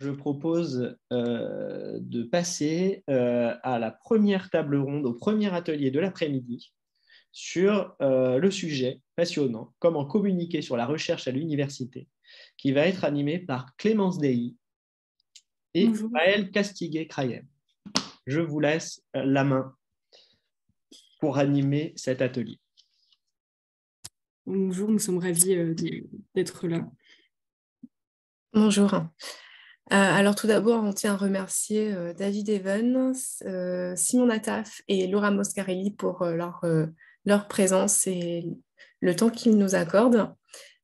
je propose euh, de passer euh, à la première table ronde, au premier atelier de l'après-midi, sur euh, le sujet passionnant, comment communiquer sur la recherche à l'université, qui va être animé par Clémence Dei et Maëlle Castiguet-Crayem. Je vous laisse la main pour animer cet atelier. Bonjour, nous sommes ravis d'être là. Bonjour. Euh, alors tout d'abord, on tient à remercier euh, David Even, euh, Simon Nataf et Laura Moscarelli pour leur, leur, présence et le temps qu'ils nous accordent.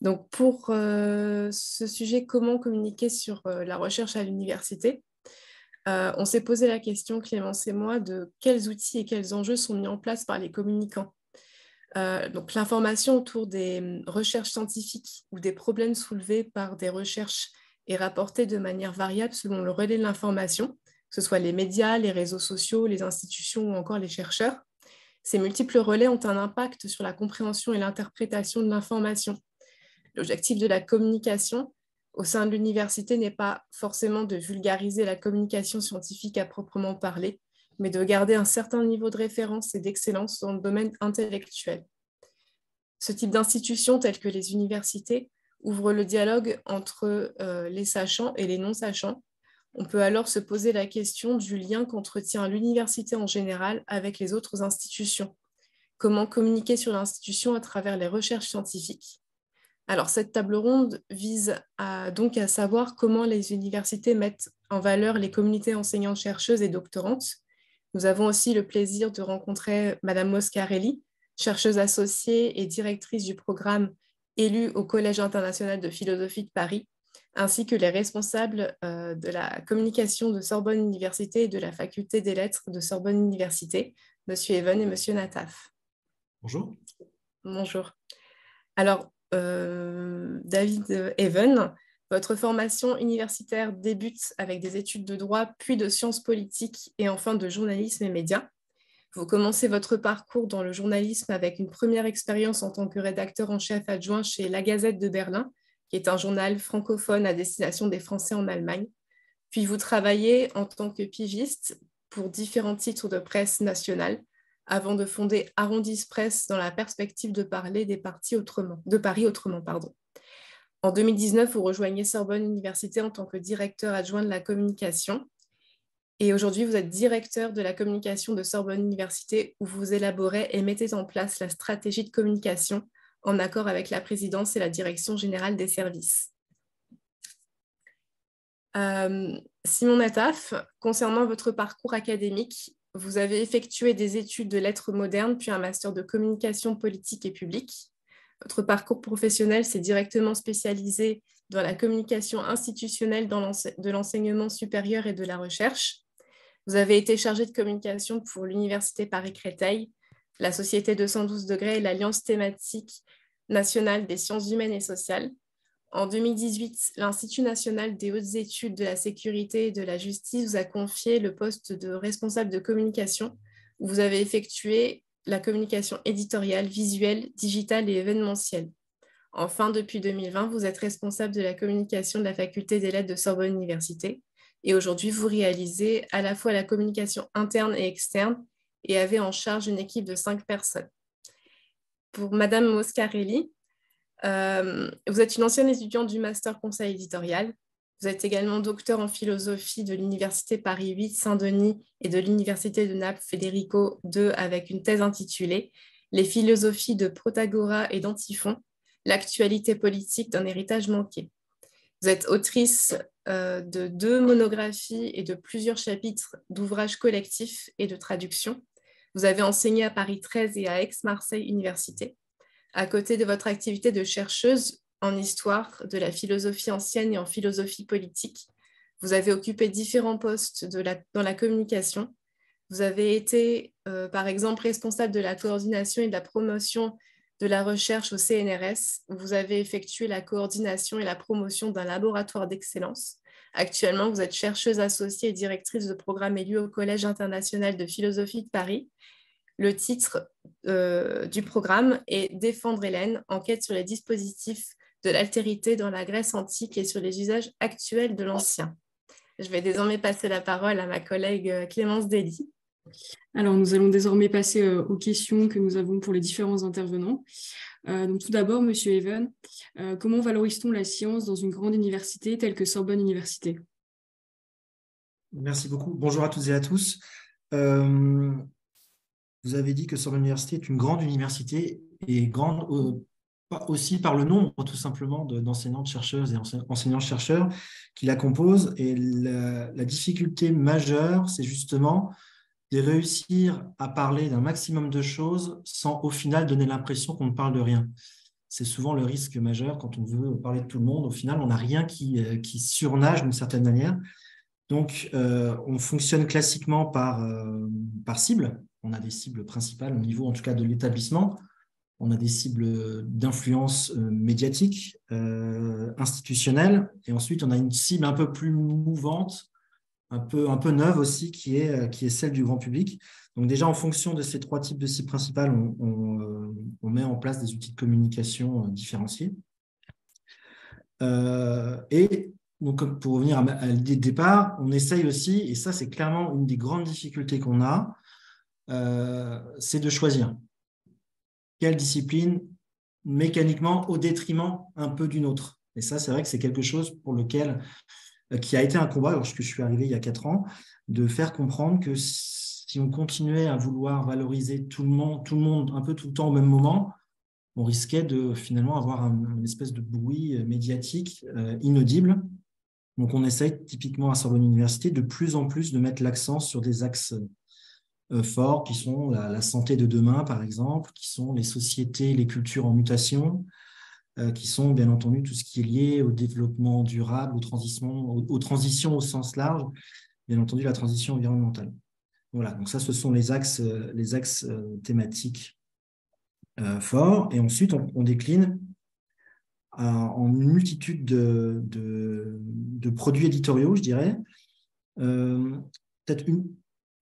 Donc pour ce sujet, comment communiquer sur la recherche à l'université On s'est posé la question, Clémence et moi, de quels outils et quels enjeux sont mis en place par les communicants. donc l'information autour des hum, recherches scientifiques ou des problèmes soulevés par des recherches est rapporté de manière variable selon le relais de l'information, que ce soit les médias, les réseaux sociaux, les institutions ou encore les chercheurs. Ces multiples relais ont un impact sur la compréhension et l'interprétation de l'information. L'objectif de la communication au sein de l'université n'est pas forcément de vulgariser la communication scientifique à proprement parler, mais de garder un certain niveau de référence et d'excellence dans le domaine intellectuel. Ce type d'institutions telles que les universités ouvre le dialogue entre euh, les sachants et les non-sachants. On peut alors se poser la question du lien qu'entretient l'université en général avec les autres institutions. Comment communiquer sur l'institution à travers les recherches scientifiques? Alors cette table ronde vise donc à savoir comment les universités mettent en valeur les communautés enseignantes chercheuses et doctorantes. Nous avons aussi le plaisir de rencontrer Madame Moscarelli, chercheuse associée et directrice du programme élus au Collège international de philosophie de Paris, ainsi que les responsables euh, de la communication de Sorbonne Université et de la faculté des lettres de Sorbonne Université, M. Even et M. Nataf. Bonjour. Bonjour. Alors, euh, David Even, votre formation universitaire débute avec des études de droit, puis de sciences politiques et enfin de journalisme et médias. Vous commencez votre parcours dans le journalisme avec une première expérience en tant que rédacteur en chef adjoint chez La Gazette de Berlin, qui est un journal francophone à destination des Français en Allemagne. Puis vous travaillez en tant que pigiste pour différents titres de presse nationale, avant de fonder Arrondis Presse dans la perspective de parler des partis autrement, de Paris autrement. Pardon. En 2019, vous rejoignez Sorbonne Université en tant que directeur adjoint de la communication et aujourd'hui, vous êtes directeur de la communication de Sorbonne Université où vous élaborez et mettez en place la stratégie de communication en accord avec la présidence et la direction générale des services. Euh, Simon Nataf, concernant votre parcours académique, vous avez effectué des études de lettres modernes puis un master de communication politique et publique. Votre parcours professionnel s'est directement spécialisé dans la communication institutionnelle de l'enseignement supérieur et de la recherche. Vous avez été chargé de communication pour l'Université Paris-Créteil, la Société 212 degrés et l'Alliance thématique nationale des sciences humaines et sociales. En 2018, l'Institut national des hautes études de la sécurité et de la justice vous a confié le poste de responsable de communication, où vous avez effectué la communication éditoriale, visuelle, digitale et événementielle. Enfin, depuis 2020, vous êtes responsable de la communication de la faculté des lettres de Sorbonne Université. Et aujourd'hui, vous réalisez à la fois la communication interne et externe et avez en charge une équipe de cinq personnes. Pour Madame Moscarelli, euh, vous êtes une ancienne étudiante du Master Conseil éditorial. Vous êtes également docteur en philosophie de l'Université Paris 8 Saint-Denis et de l'Université de Naples Federico II avec une thèse intitulée Les philosophies de Protagora et d'Antiphon, l'actualité politique d'un héritage manqué. Vous êtes autrice euh, de deux monographies et de plusieurs chapitres d'ouvrages collectifs et de traductions. Vous avez enseigné à Paris 13 et à Aix-Marseille Université. À côté de votre activité de chercheuse en histoire de la philosophie ancienne et en philosophie politique, vous avez occupé différents postes dans la communication. Vous avez été, euh, par exemple, responsable de la coordination et de la promotion de la recherche au CNRS, vous avez effectué la coordination et la promotion d'un laboratoire d'excellence. Actuellement, vous êtes chercheuse associée et directrice de programme élu au Collège international de philosophie de Paris. Le titre euh, du programme est Défendre Hélène, enquête sur les dispositifs de l'altérité dans la Grèce antique et sur les usages actuels de l'ancien. Je vais désormais passer la parole à ma collègue euh, Clémence Dely. Alors, nous allons désormais passer euh, aux questions que nous avons pour les différents intervenants. Euh, donc, tout d'abord, Monsieur Even, comment valorise-t-on la science dans une grande université telle que Sorbonne Université? Merci beaucoup. Bonjour à toutes et à tous. vous avez dit que Sorbonne Université est une grande université et grande aussi par le nombre tout simplement d'enseignantes chercheuses et enseignants chercheurs qui la composent. Et la, difficulté majeure, c'est justement de réussir à parler d'un maximum de choses sans au final donner l'impression qu'on ne parle de rien. C'est souvent le risque majeur quand on veut parler de tout le monde. Au final, on n'a rien qui, euh, qui surnage d'une certaine manière. Donc, euh, on fonctionne classiquement par, euh, par cible. On a des cibles principales au niveau, en tout cas, de l'établissement on a des cibles d'influence médiatique, institutionnelle, et ensuite on a une cible un peu plus mouvante, un peu, un peu neuve aussi, qui est, euh, qui est celle du grand public. Donc déjà, en fonction de ces trois types de cibles principales, on, met en place des outils de communication différenciés. et donc, pour revenir à, l'idée de départ, on essaye aussi, et ça c'est clairement une des grandes difficultés qu'on a, c'est de choisir quelle discipline mécaniquement au détriment un peu d'une autre. Et ça, c'est vrai que c'est quelque chose pour lequel, euh, qui a été un combat lorsque je suis arrivé il y a quatre ans, de faire comprendre que si on continuait à vouloir valoriser tout le monde, un peu tout le temps au même moment, on risquait de finalement avoir une espèce de bruit médiatique euh, inaudible. Donc on essaye typiquement à Sorbonne Université de plus en plus de mettre l'accent sur des axes euh, forts qui sont la, santé de demain, par exemple, qui sont les sociétés, les cultures en mutation, euh, qui sont bien entendu tout ce qui est lié au développement durable, aux transitions, aux, transitions au sens large, bien entendu la transition environnementale. Voilà, donc ça, ce sont les axes, euh, les axes thématiques forts. Et ensuite, on, décline en une multitude de, produits éditoriaux, je dirais. Peut-être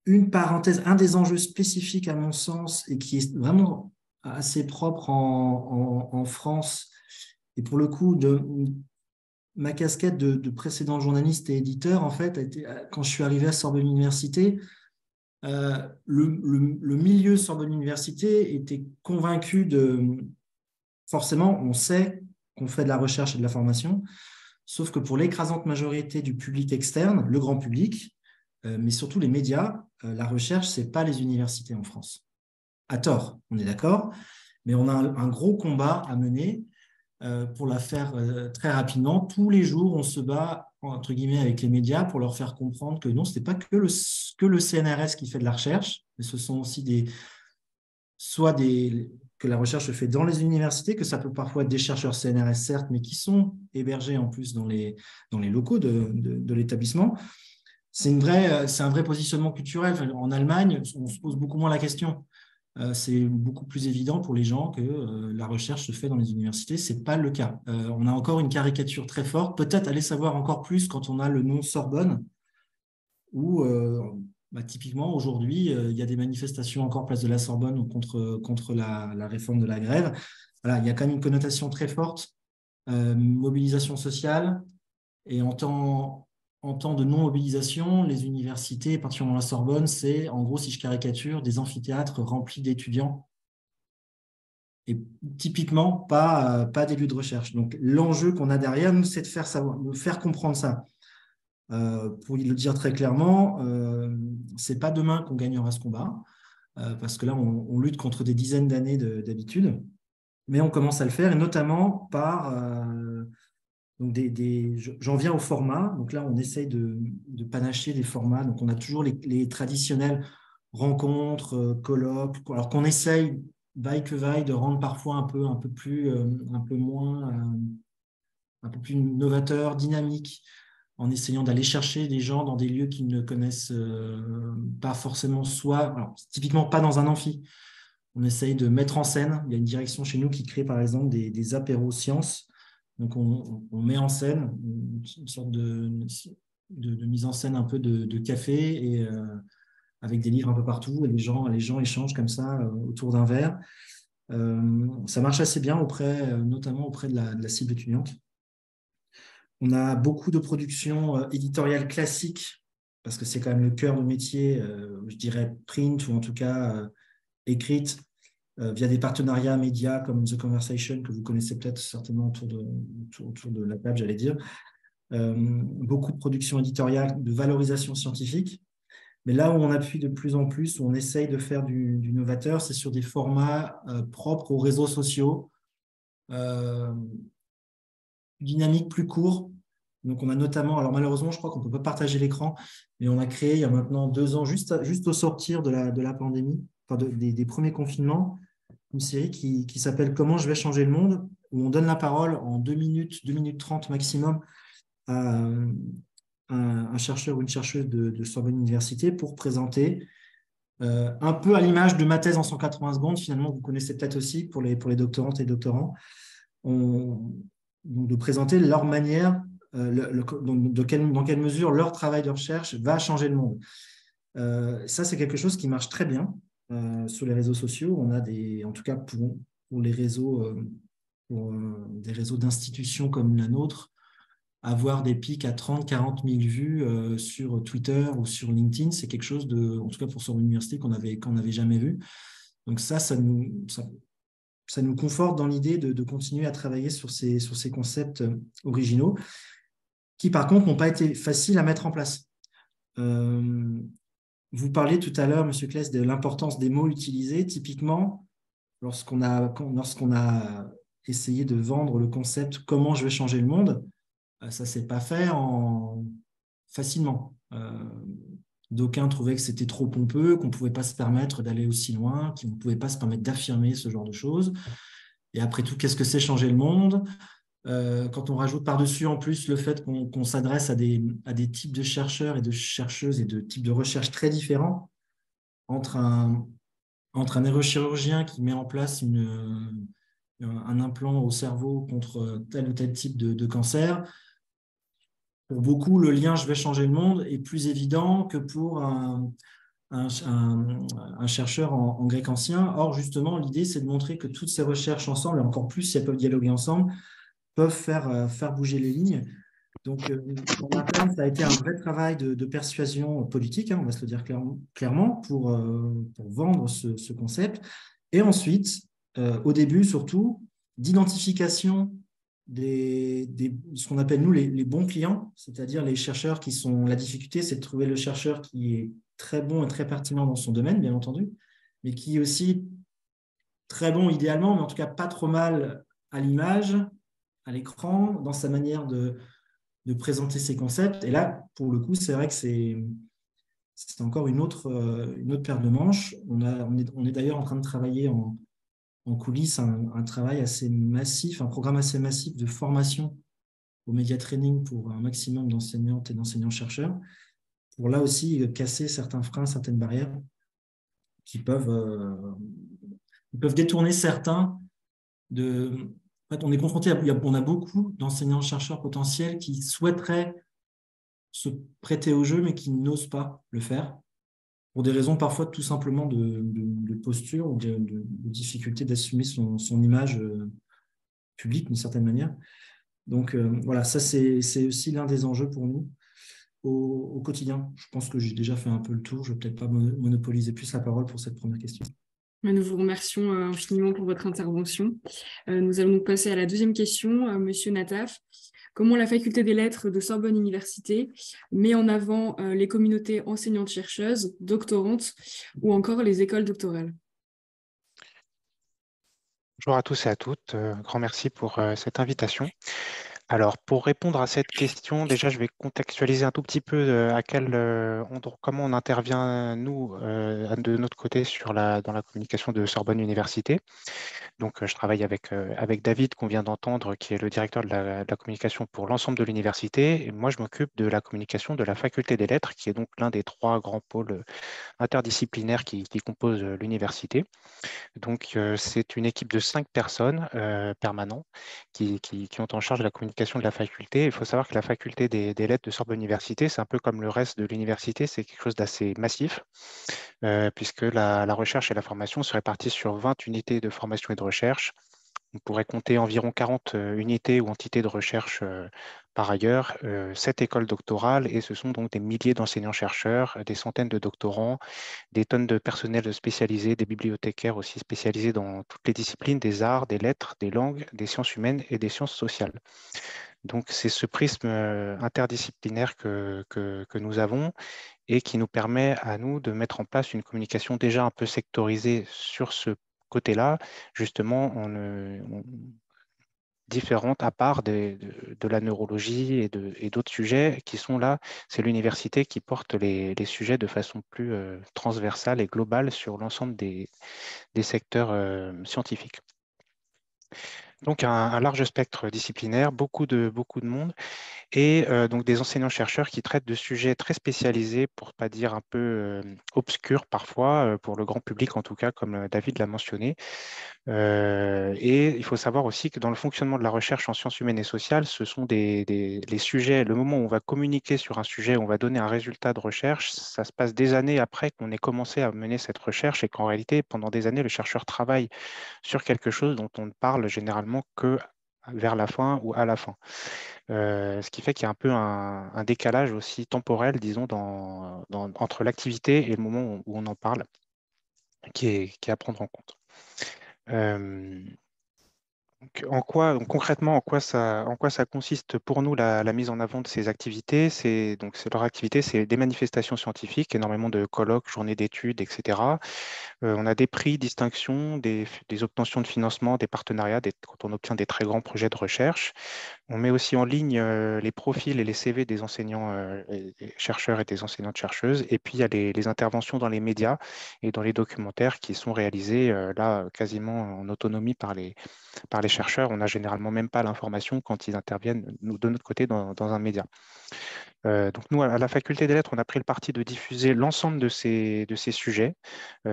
une parenthèse, un des enjeux spécifiques à mon sens et qui est vraiment assez propre en, France, et pour le coup, ma casquette de, précédent journaliste et éditeur, en fait, a été, quand je suis arrivé à Sorbonne Université, euh, le, milieu Sorbonne Université était convaincu de... Forcément, on sait qu'on fait de la recherche et de la formation, sauf que pour l'écrasante majorité du public externe, le grand public, euh, mais surtout les médias, euh, la recherche, ce n'est pas les universités en France. À tort, on est d'accord, mais on a un, gros combat à mener pour la faire très rapidement. Tous les jours, on se bat entre guillemets avec les médias pour leur faire comprendre que non, ce n'est pas que le, que le CNRS qui fait de la recherche, mais ce sont aussi des soit des que la recherche se fait dans les universités, que ça peut parfois être des chercheurs CNRS certes, mais qui sont hébergés en plus dans les, dans les locaux de, de l'établissement c'est euh, un vrai positionnement culturel. En Allemagne, on se pose beaucoup moins la question. Euh, c'est beaucoup plus évident pour les gens que euh, la recherche se fait dans les universités. Ce n'est pas le cas. on a encore une caricature très forte. Peut-être aller savoir encore plus quand on a le nom Sorbonne, où bah, typiquement aujourd'hui, il y a des manifestations encore place de la Sorbonne contre, contre la, la réforme de la grève. Voilà, il y a quand même une connotation très forte, mobilisation sociale. Et en temps, en temps de non-mobilisation, les universités, particulièrement la Sorbonne, c'est, en gros, si je caricature, des amphithéâtres remplis d'étudiants et typiquement pas, pas des lieux de recherche. Donc l'enjeu qu'on a derrière nous, c'est de faire, savoir, de faire comprendre ça. Euh, pour le dire très clairement, euh, c'est pas demain qu'on gagnera ce combat, euh, parce que là, on, lutte contre des dizaines d'années d'habitude, mais on commence à le faire, et notamment par euh, donc des, j'en viens au format. Là, on essaye de, panacher des formats. Donc on a toujours les, traditionnelles rencontres, euh, colloques, alors qu'on essaye, vaille que vaille, de rendre parfois un peu, plus, euh, un peu moins, euh, un peu plus novateur, dynamique, en essayant d'aller chercher des gens dans des lieux qu'ils ne connaissent pas forcément, soit, typiquement pas dans un amphi. On essaye de mettre en scène. Il y a une direction chez nous qui crée par exemple des, des apéros sciences donc, on, met en scène une sorte de, de, mise en scène un peu de, café et euh, avec des livres un peu partout et les gens, échangent comme ça euh, autour d'un verre. Euh, ça marche assez bien notamment auprès de la, cible étudiante. on a beaucoup de productions éditoriales classiques, parce que c'est quand même le cœur de métier, je dirais print ou en tout cas écrite, via des partenariats médias comme The Conversation, que vous connaissez peut-être certainement autour de, autour de la table, j'allais dire. beaucoup de productions éditoriales de valorisation scientifique. Mais là où on appuie de plus en plus, où on essaye de faire du, novateur, c'est sur des formats euh, propres aux réseaux sociaux, euh, dynamiques plus courts. Donc on a notamment, alors malheureusement, je crois qu'on ne peut pas partager l'écran, mais on a créé il y a maintenant deux ans, juste, juste au sortir de la, de la pandémie, enfin des, premiers confinements, une série qui, qui s'appelle Comment je vais changer le monde, où on donne la parole en deux minutes, deux minutes trente maximum à, un, chercheur ou une chercheuse de, Sorbonne Université pour présenter euh, un peu à l'image de ma thèse en 180 secondes, finalement, vous connaissez peut-être aussi pour les, pour les doctorantes et doctorants, de présenter leur manière, euh, de quelle, dans quelle mesure leur travail de recherche va changer le monde. Euh, ça, c'est quelque chose qui marche très bien sur les réseaux sociaux. On a des, en tout cas pour, pour les réseaux, pour des réseaux d'institutions comme la nôtre, avoir des pics à 30, 40 000 vues euh, sur Twitter ou sur LinkedIn, c'est quelque chose de, en tout cas pour son université, qu'on n'avait jamais vu. Donc ça, ça nous, ça, nous conforte dans l'idée de, continuer à travailler sur ces, sur ces concepts euh, originaux, qui par contre n'ont pas été faciles à mettre en place. Euh, vous parliez tout à l'heure, M. Kless, de l'importance des mots utilisés. Typiquement, lorsqu'on a, essayé de vendre le concept « Comment je vais changer le monde », euh, ça ne s'est pas fait en... facilement. Euh, d'aucuns trouvaient que c'était trop pompeux, qu'on ne pouvait pas se permettre d'aller aussi loin, qu'on ne pouvait pas se permettre d'affirmer ce genre de choses. Et après tout, qu'est-ce que c'est changer le monde? Euh, Quand on rajoute par-dessus en plus le fait qu'on s'adresse à des, à des types de chercheurs et de chercheuses et de types de recherches très différents, entre un, entre un neurochirurgien qui met en place une, un implant au cerveau contre tel ou tel type de, de cancer, pour beaucoup, le lien je vais changer le monde est plus évident que pour un, chercheur en, grec ancien. Or, justement, l'idée, c'est de montrer que toutes ces recherches ensemble, et encore plus si elles peuvent dialoguer ensemble, peuvent faire, euh, faire bouger les lignes. Donc, euh, ça a été un vrai travail de, persuasion politique, hein, on va se le dire clairement, pour, euh, pour vendre ce, concept. Et ensuite, au début surtout, d'identification des, ce qu'on appelle nous les, bons clients, c'est-à-dire les chercheurs qui sont. La difficulté, c'est de trouver le chercheur qui est très bon et très pertinent dans son domaine, bien entendu, mais qui est aussi très bon idéalement, mais en tout cas pas trop mal à l'image, à l'écran, dans sa manière de, de, présenter ses concepts. Et là, pour le coup, c'est vrai que c'est. Encore une autre, une autre paire de manches. On, a, on est, on est d'ailleurs en train de travailler en, en coulisses un, travail assez massif, un programme assez massif de formation au média training pour un maximum d'enseignantes et d'enseignants-chercheurs, pour là aussi casser certains freins, certaines barrières qui peuvent, euh, peuvent détourner certains de... En fait, on est confronté à... On a beaucoup d'enseignants-chercheurs potentiels qui souhaiteraient se prêter au jeu, mais qui n'osent pas le faire pour des raisons parfois tout simplement de, posture ou de, difficulté d'assumer son, image euh, publique d'une certaine manière. Donc euh, voilà, ça c'est aussi l'un des enjeux pour nous au, quotidien. Je pense que j'ai déjà fait un peu le tour. Je ne vais peut-être pas monopoliser plus la parole pour cette première question. Nous vous remercions euh, infiniment pour votre intervention. Nous allons passer à la deuxième question. Monsieur Nataf, comment la faculté des lettres de Sorbonne Université met en avant euh, les communautés enseignantes-chercheuses, doctorantes ou encore les écoles doctorales? Bonjour à tous et à toutes. Euh, grand merci pour euh, cette invitation. Alors, pour répondre à cette question, déjà, je vais contextualiser un tout petit peu euh, à quel, euh, comment on intervient, nous, euh, de notre côté, sur la, dans la communication de Sorbonne Université. Donc, je travaille avec, avec David, qu'on vient d'entendre, qui est le directeur de la, communication pour l'ensemble de l'université. Et moi, je m'occupe de la communication de la faculté des lettres, qui est donc l'un des trois grands pôles interdisciplinaires qui, composent l'université. Donc, c'est une équipe de cinq personnes permanents qui, qui, qui ont en charge la communication de la faculté. Il faut savoir que la faculté des, lettres de Sorbonne Université, c'est un peu comme le reste de l'université, c'est quelque chose d'assez massif, euh, puisque la, recherche et la formation se répartissent sur 20 unités de formation et de recherche. On pourrait compter environ 40 unités ou entités de recherche par ailleurs, sept écoles doctorales et ce sont donc des milliers d'enseignants-chercheurs, des centaines de doctorants, des tonnes de personnel spécialisé, des bibliothécaires aussi spécialisés dans toutes les disciplines des arts, des lettres, des langues, des sciences humaines et des sciences sociales. Donc c'est ce prisme interdisciplinaire que, que, nous avons et qui nous permet à nous de mettre en place une communication déjà un peu sectorisée sur ce côté-là, justement en, différentes à part de, la neurologie et d'autres sujets qui sont là. C'est l'université qui porte les, sujets de façon plus euh, transversale et globale sur l'ensemble des, secteurs euh, scientifiques. Donc un, large spectre disciplinaire, beaucoup de, beaucoup de monde et euh, donc des enseignants-chercheurs qui traitent de sujets très spécialisés, pour ne pas dire un peu obscurs parfois, pour le grand public en tout cas, comme David l'a mentionné. Euh, et il faut savoir aussi que dans le fonctionnement de la recherche en sciences humaines et sociales, ce sont des, les sujets, le moment où on va communiquer sur un sujet, on va donner un résultat de recherche, ça se passe des années après qu'on ait commencé à mener cette recherche et qu'en réalité, pendant des années, le chercheur travaille sur quelque chose dont on ne parle généralement que vers la fin ou à la fin. Euh, ce qui fait qu'il y a un peu un, décalage aussi temporel, disons, entre l'activité et le moment où on en parle, qui est, qui est à prendre en compte. Euh, en quoi, concrètement, en quoi, ça, en quoi ça consiste pour nous la, mise en avant de ces activités? C'est donc leur activité, c'est des manifestations scientifiques, énormément de colloques, journées d'études, etc. Euh, on a des prix, distinctions, des, obtentions de financement, des partenariats, quand on obtient des très grands projets de recherche. On met aussi en ligne euh, les profils et les CV des enseignants euh, chercheurs et des enseignantes chercheuses. Et puis il y a les, interventions dans les médias et dans les documentaires qui sont réalisés là quasiment en autonomie par les, par les chercheurs. On n'a généralement même pas l'information quand ils interviennent de notre côté dans un média. Donc nous, à la faculté des lettres, on a pris le parti de diffuser l'ensemble de ces, de ces sujets.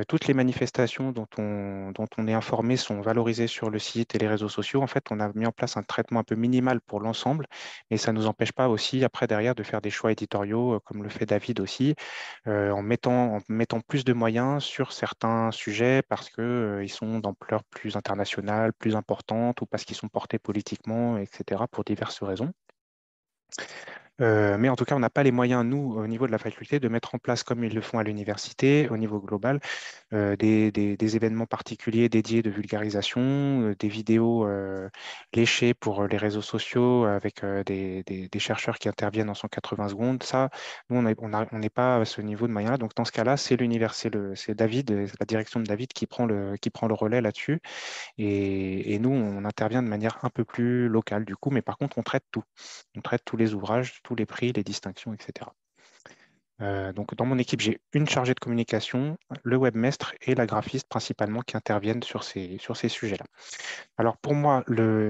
Toutes les manifestations dont on, dont on est informé sont valorisées sur le site et les réseaux sociaux. En fait, on a mis en place un traitement un peu minimal pour l'ensemble, mais ça ne nous empêche pas aussi, après, derrière, de faire des choix éditoriaux, comme le fait David aussi, en, mettant, en mettant plus de moyens sur certains sujets parce qu'ils sont d'ampleur plus internationale, plus importante, ou parce qu'ils sont portés politiquement, etc., pour diverses raisons. Euh, mais en tout cas, on n'a pas les moyens, nous, au niveau de la faculté, de mettre en place, comme ils le font à l'université, au niveau global, euh, des, événements particuliers dédiés de vulgarisation, euh, des vidéos léchées pour les réseaux sociaux avec des, chercheurs qui interviennent en 180 secondes. Ça, nous, on n'est pas à ce niveau de moyens-là. Donc, dans ce cas-là, c'est l'université, c'est David, la direction de David qui prend le, qui prend le relais là-dessus. Et, et nous, on intervient de manière un peu plus locale, du coup, mais par contre, on traite tout. On traite tous les ouvrages, les prix, les distinctions, etc. Euh, donc, dans mon équipe, j'ai une chargée de communication, le webmestre et la graphiste principalement qui interviennent sur ces, sur ces sujets-là. Alors, pour moi,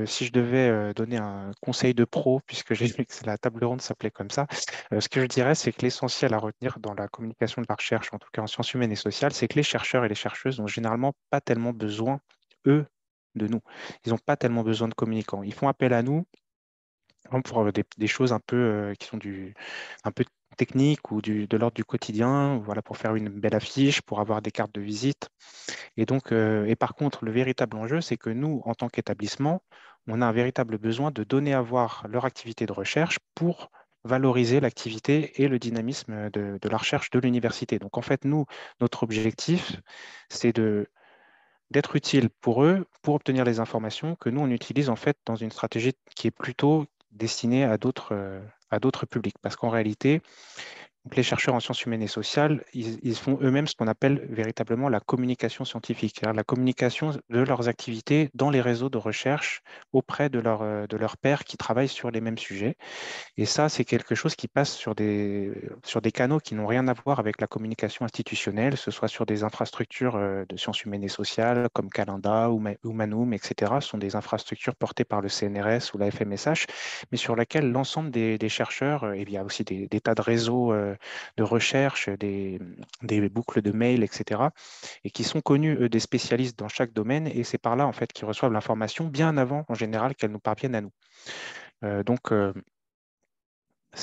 si je devais euh, donner un conseil de pro, puisque j'ai vu que la table ronde s'appelait comme ça, euh, ce que je dirais, c'est que l'essentiel à retenir dans la communication de la recherche, en tout cas en sciences humaines et sociales, c'est que les chercheurs et les chercheuses n'ont généralement pas tellement besoin, eux, de nous. Ils n'ont pas tellement besoin de communicants. Ils font appel à nous pour des, choses un peu euh, qui sont du, un peu techniques ou du, de l'ordre du quotidien, voilà, pour faire une belle affiche, pour avoir des cartes de visite. Et donc, euh, et par contre, le véritable enjeu, c'est que nous, en tant qu'établissement, on a un véritable besoin de donner à voir leur activité de recherche pour valoriser l'activité et le dynamisme de, de la recherche de l'université. Donc, en fait, nous, notre objectif, c'est de d'être utile pour eux pour obtenir les informations que nous, on utilise en fait dans une stratégie qui est plutôt d'autres euh, à d'autres publics. Parce qu'en réalité, les chercheurs en sciences humaines et sociales, ils, font eux-mêmes ce qu'on appelle véritablement la communication scientifique, la communication de leurs activités dans les réseaux de recherche auprès de, leur, euh, leurs pairs qui travaillent sur les mêmes sujets. Et ça, c'est quelque chose qui passe sur des, canaux qui n'ont rien à voir avec la communication institutionnelle, ce soit sur des infrastructures euh, de sciences humaines et sociales comme Calenda ou, Manum, etc. Ce sont des infrastructures portées par le CNRS ou la FMSH, mais sur lesquelles l'ensemble des, chercheurs, et il y a aussi des tas de réseaux de recherche, des, boucles de mails, etc., et qui sont connus, eux, des spécialistes dans chaque domaine, et c'est par là, en fait, qu'ils reçoivent l'information bien avant, en général, qu'elle nous parvienne à nous. Euh, donc, euh,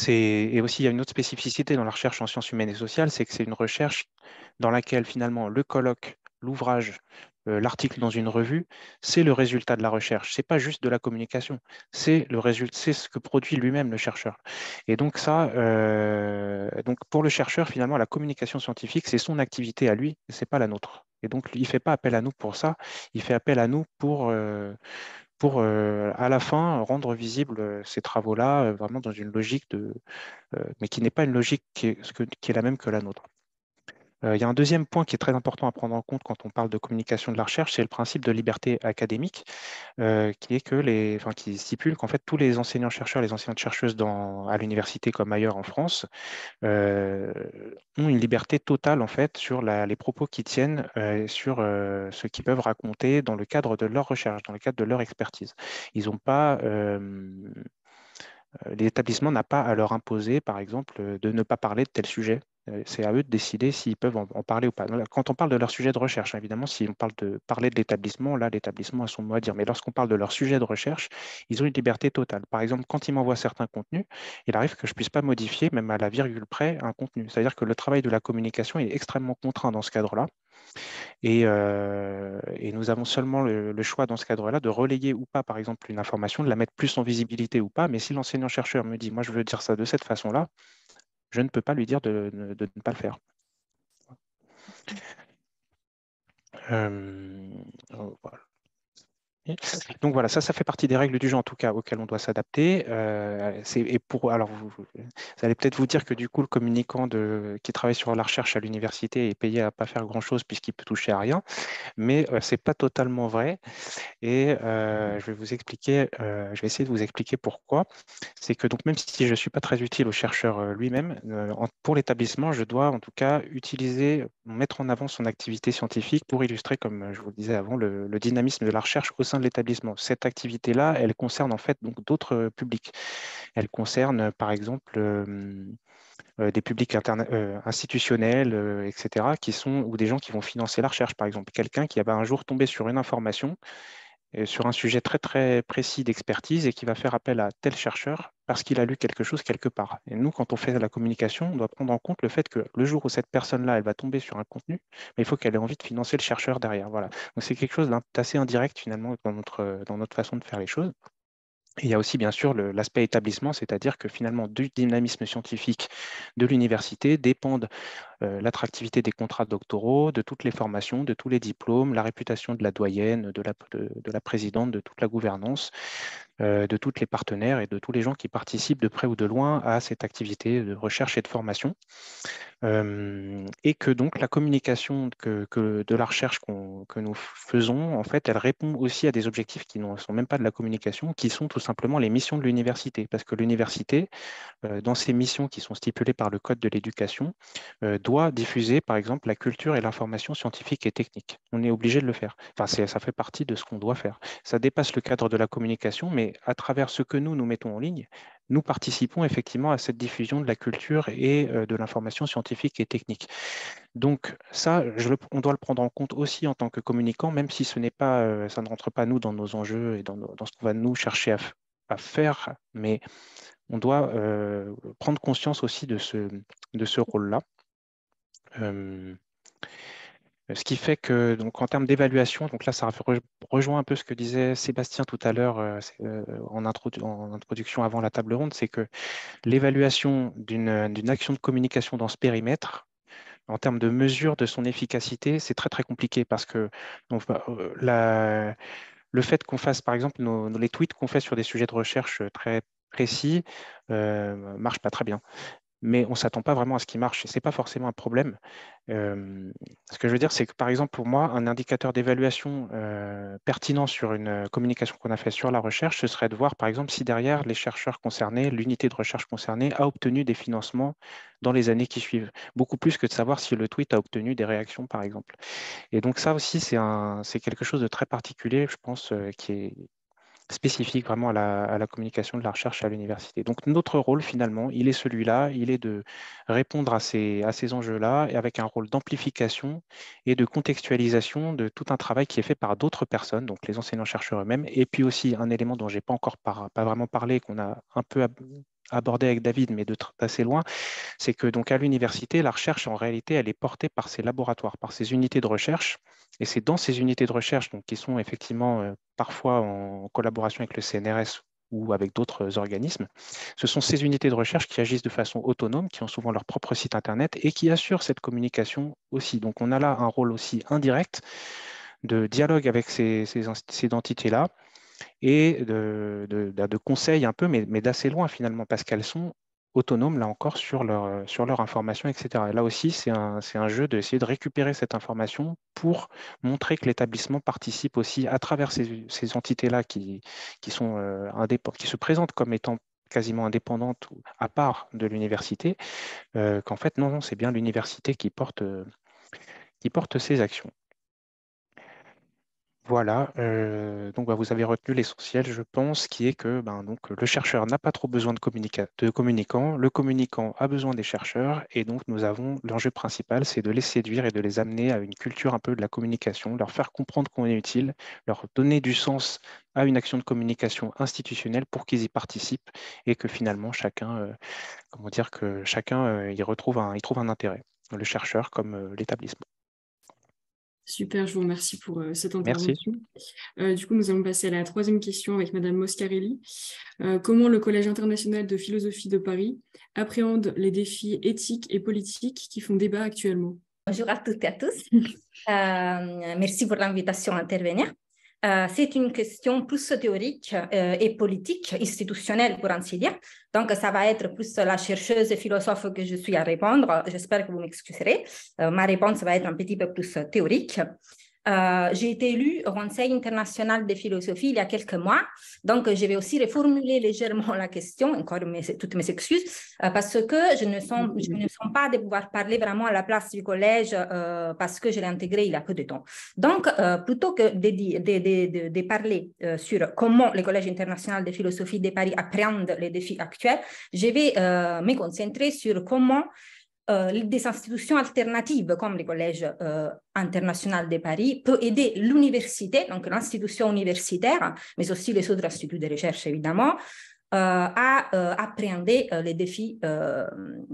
et aussi, il y a une autre spécificité dans la recherche en sciences humaines et sociales, c'est que c'est une recherche dans laquelle, finalement, le colloque, l'ouvrage, l'article dans une revue, c'est le résultat de la recherche. Ce n'est pas juste de la communication, c'est le résultat, c'est ce que produit lui-même le chercheur. Et donc ça, donc pour le chercheur, finalement, la communication scientifique, c'est son activité à lui, ce n'est pas la nôtre. Et donc, il ne fait pas appel à nous pour ça, il fait appel à nous pour, pour à la fin rendre visibles ces travaux-là, vraiment dans une logique de, mais qui n'est pas une logique qui est, la même que la nôtre. Il y a un deuxième point qui est très important à prendre en compte quand on parle de communication de la recherche, c'est le principe de liberté académique, qui est que les, qui stipule qu'en fait tous les enseignants-chercheurs, les enseignantes-chercheuses à l'université comme ailleurs en France, ont une liberté totale en fait sur les propos qu'ils tiennent, sur ce qu'ils peuvent raconter dans le cadre de leur recherche, dans le cadre de leur expertise. Ils n'ont pas l'établissement n'a pas à leur imposer, par exemple, de ne pas parler de tel sujet. C'est à eux de décider s'ils peuvent en, parler ou pas. Quand on parle de leur sujet de recherche, hein, évidemment, si on parle de parler de l'établissement, là, l'établissement a son mot à dire. Mais lorsqu'on parle de leur sujet de recherche, ils ont une liberté totale. Par exemple, quand ils m'envoient certains contenus, il arrive que je ne puisse pas modifier, même à la virgule près, un contenu. C'est-à-dire que le travail de la communication est extrêmement contraint dans ce cadre-là. Et, nous avons seulement le, choix dans ce cadre-là de relayer ou pas, par exemple, une information, de la mettre plus en visibilité ou pas. Mais si l'enseignant-chercheur me dit, moi, je veux dire ça de cette façon-là, je ne peux pas lui dire de, ne pas le faire. Oh, donc voilà, ça, ça fait partie des règles du jeu en tout cas auxquelles on doit s'adapter. Euh, et pour alors vous, allez peut-être vous dire que du coup le communicant qui travaille sur la recherche à l'université est payé à pas faire grand chose puisqu'il peut toucher à rien, mais euh, c'est pas totalement vrai. Et euh, je vais vous expliquer, je vais essayer de vous expliquer pourquoi. C'est que donc même si je suis pas très utile au chercheur lui-même, pour l'établissement, je dois en tout cas utiliser, mettre en avant son activité scientifique pour illustrer, comme je vous le disais avant, le dynamisme de la recherche au sein de l'établissement. Cette activité-là, elle concerne en fait donc d'autres euh, publics. Elle concerne par exemple euh, euh, des publics institutionnels, etc., qui sont ou des gens qui vont financer la recherche, par exemple. Quelqu'un qui va un jour tomber sur une information sur un sujet très très précis d'expertise et qui va faire appel à tel chercheur parce qu'il a lu quelque chose quelque part. Et nous, quand on fait la communication, on doit prendre en compte le fait que le jour où cette personne-là, elle va tomber sur un contenu, il faut qu'elle ait envie de financer le chercheur derrière. Voilà. Donc c'est quelque chose d'assez indirect finalement dans notre, dans notre façon de faire les choses il y a aussi bien sûr l'aspect établissement, c'est-à-dire que finalement du dynamisme scientifique de l'université dépendent euh, l'attractivité des contrats doctoraux, de toutes les formations, de tous les diplômes, la réputation de la doyenne, de la, de, la présidente, de toute la gouvernance, de tous les partenaires et de tous les gens qui participent de près ou de loin à cette activité de recherche et de formation et que donc la communication que, de la recherche que nous faisons, en fait, elle répond aussi à des objectifs qui ne sont même pas de la communication, qui sont tout simplement les missions de l'université. Parce que l'université, dans ses missions qui sont stipulées par le Code de l'éducation, doit diffuser, par exemple, la culture et l'information scientifique et technique. On est obligé de le faire. Enfin, ça fait partie de ce qu'on doit faire. Ça dépasse le cadre de la communication, mais à travers ce que nous, nous mettons en ligne, nous participons effectivement à cette diffusion de la culture et euh, de l'information scientifique et technique. Donc ça, on doit le prendre en compte aussi en tant que communicant, même si ce n'est pas, euh, ça ne rentre pas nous dans nos enjeux et dans, ce qu'on va nous chercher à, faire, mais on doit euh, prendre conscience aussi de ce, de ce rôle-là. Ce qui fait que, donc, en termes d'évaluation, donc là, ça rejoint un peu ce que disait Sébastien tout à l'heure euh, euh, en, introduction avant la table ronde, c'est que l'évaluation d'une action de communication dans ce périmètre, en termes de mesure de son efficacité, c'est très très compliqué parce que euh, le fait qu'on fasse, par exemple, les tweets qu'on fait sur des sujets de recherche très précis ne marche pas très bien mais on ne s'attend pas vraiment à ce qui marche. Ce n'est pas forcément un problème. ce que je veux dire, c'est que par exemple, pour moi, un indicateur d'évaluation pertinent sur une communication qu'on a fait sur la recherche, ce serait de voir, par exemple, si derrière les chercheurs concernés, l'unité de recherche concernée a obtenu des financements dans les années qui suivent. Beaucoup plus que de savoir si le tweet a obtenu des réactions, par exemple. Et donc ça aussi, c'est quelque chose de très particulier, je pense, qui est spécifique vraiment à la, communication de la recherche à l'université. Donc notre rôle finalement, il est celui-là, il est de répondre à ces, enjeux-là et avec un rôle d'amplification et de contextualisation de tout un travail qui est fait par d'autres personnes, donc les enseignants-chercheurs eux-mêmes, et puis aussi un élément dont je n'ai pas encore pas vraiment parlé, qu'on a un peu abordé avec David, mais d'assez loin, c'est que donc à l'université, la recherche, en réalité, elle est portée par ces laboratoires, par ces unités de recherche. Et c'est dans ces unités de recherche, donc, qui sont effectivement euh, parfois en collaboration avec le CNRS ou avec d'autres organismes. Ce sont ces unités de recherche qui agissent de façon autonome, qui ont souvent leur propre site Internet et qui assurent cette communication aussi. Donc on a là un rôle aussi indirect de dialogue avec ces, ces, ces entités-là et de, de, conseils un peu, mais, d'assez loin finalement, parce qu'elles sont autonomes, là encore, sur leur, leur information, etc. Et là aussi, c'est un, un, jeu d'essayer de récupérer cette information pour montrer que l'établissement participe aussi à travers ces, entités-là euh, qui se présentent comme étant quasiment indépendantes à part de l'université, euh, qu'en fait, non, non, c'est bien l'université qui porte, euh, qui porte ces actions. Voilà, euh, donc bah, vous avez retenu l'essentiel, je pense, qui est que ben, le chercheur n'a pas trop besoin de, de communicants, le communicant a besoin des chercheurs, et donc nous avons l'enjeu principal, c'est de les séduire et de les amener à une culture un peu de la communication, leur faire comprendre qu'on est utile, leur donner du sens à une action de communication institutionnelle pour qu'ils y participent et que finalement chacun, euh, comment dire, que chacun euh, y retrouve y trouve un intérêt, le chercheur comme l'établissement. Super, je vous remercie pour euh, cette intervention. Euh, du coup, nous allons passer à la troisième question avec Madame Moscarelli. Euh, comment le Collège international de philosophie de Paris appréhende les défis éthiques et politiques qui font débat actuellement? Bonjour à toutes et à tous. merci pour l'invitation à intervenir. Euh, c'est une question plus théorique euh, et politique, institutionnelle pour ainsi dire. Donc, ça va être plus la chercheuse et philosophe que je suis à répondre. J'espère que vous m'excuserez. Euh, ma réponse va être un petit peu plus théorique. Euh, j'ai été élue au Conseil international de philosophie il y a quelques mois, donc je vais aussi reformuler légèrement la question, encore toutes mes excuses, euh, parce que je ne, sens, je ne sens pas de pouvoir parler vraiment à la place du collège euh, parce que je l'ai intégré il y a peu de temps. Donc, plutôt que de, de, de, de parler sur comment le Collège international de philosophie de Paris appréhende les défis actuels, je vais me concentrer sur comment des institutions alternatives comme le Collège euh, international de Paris peut aider l'université, donc l'institution universitaire, mais aussi les autres instituts de recherche évidemment, euh, à appréhender les défis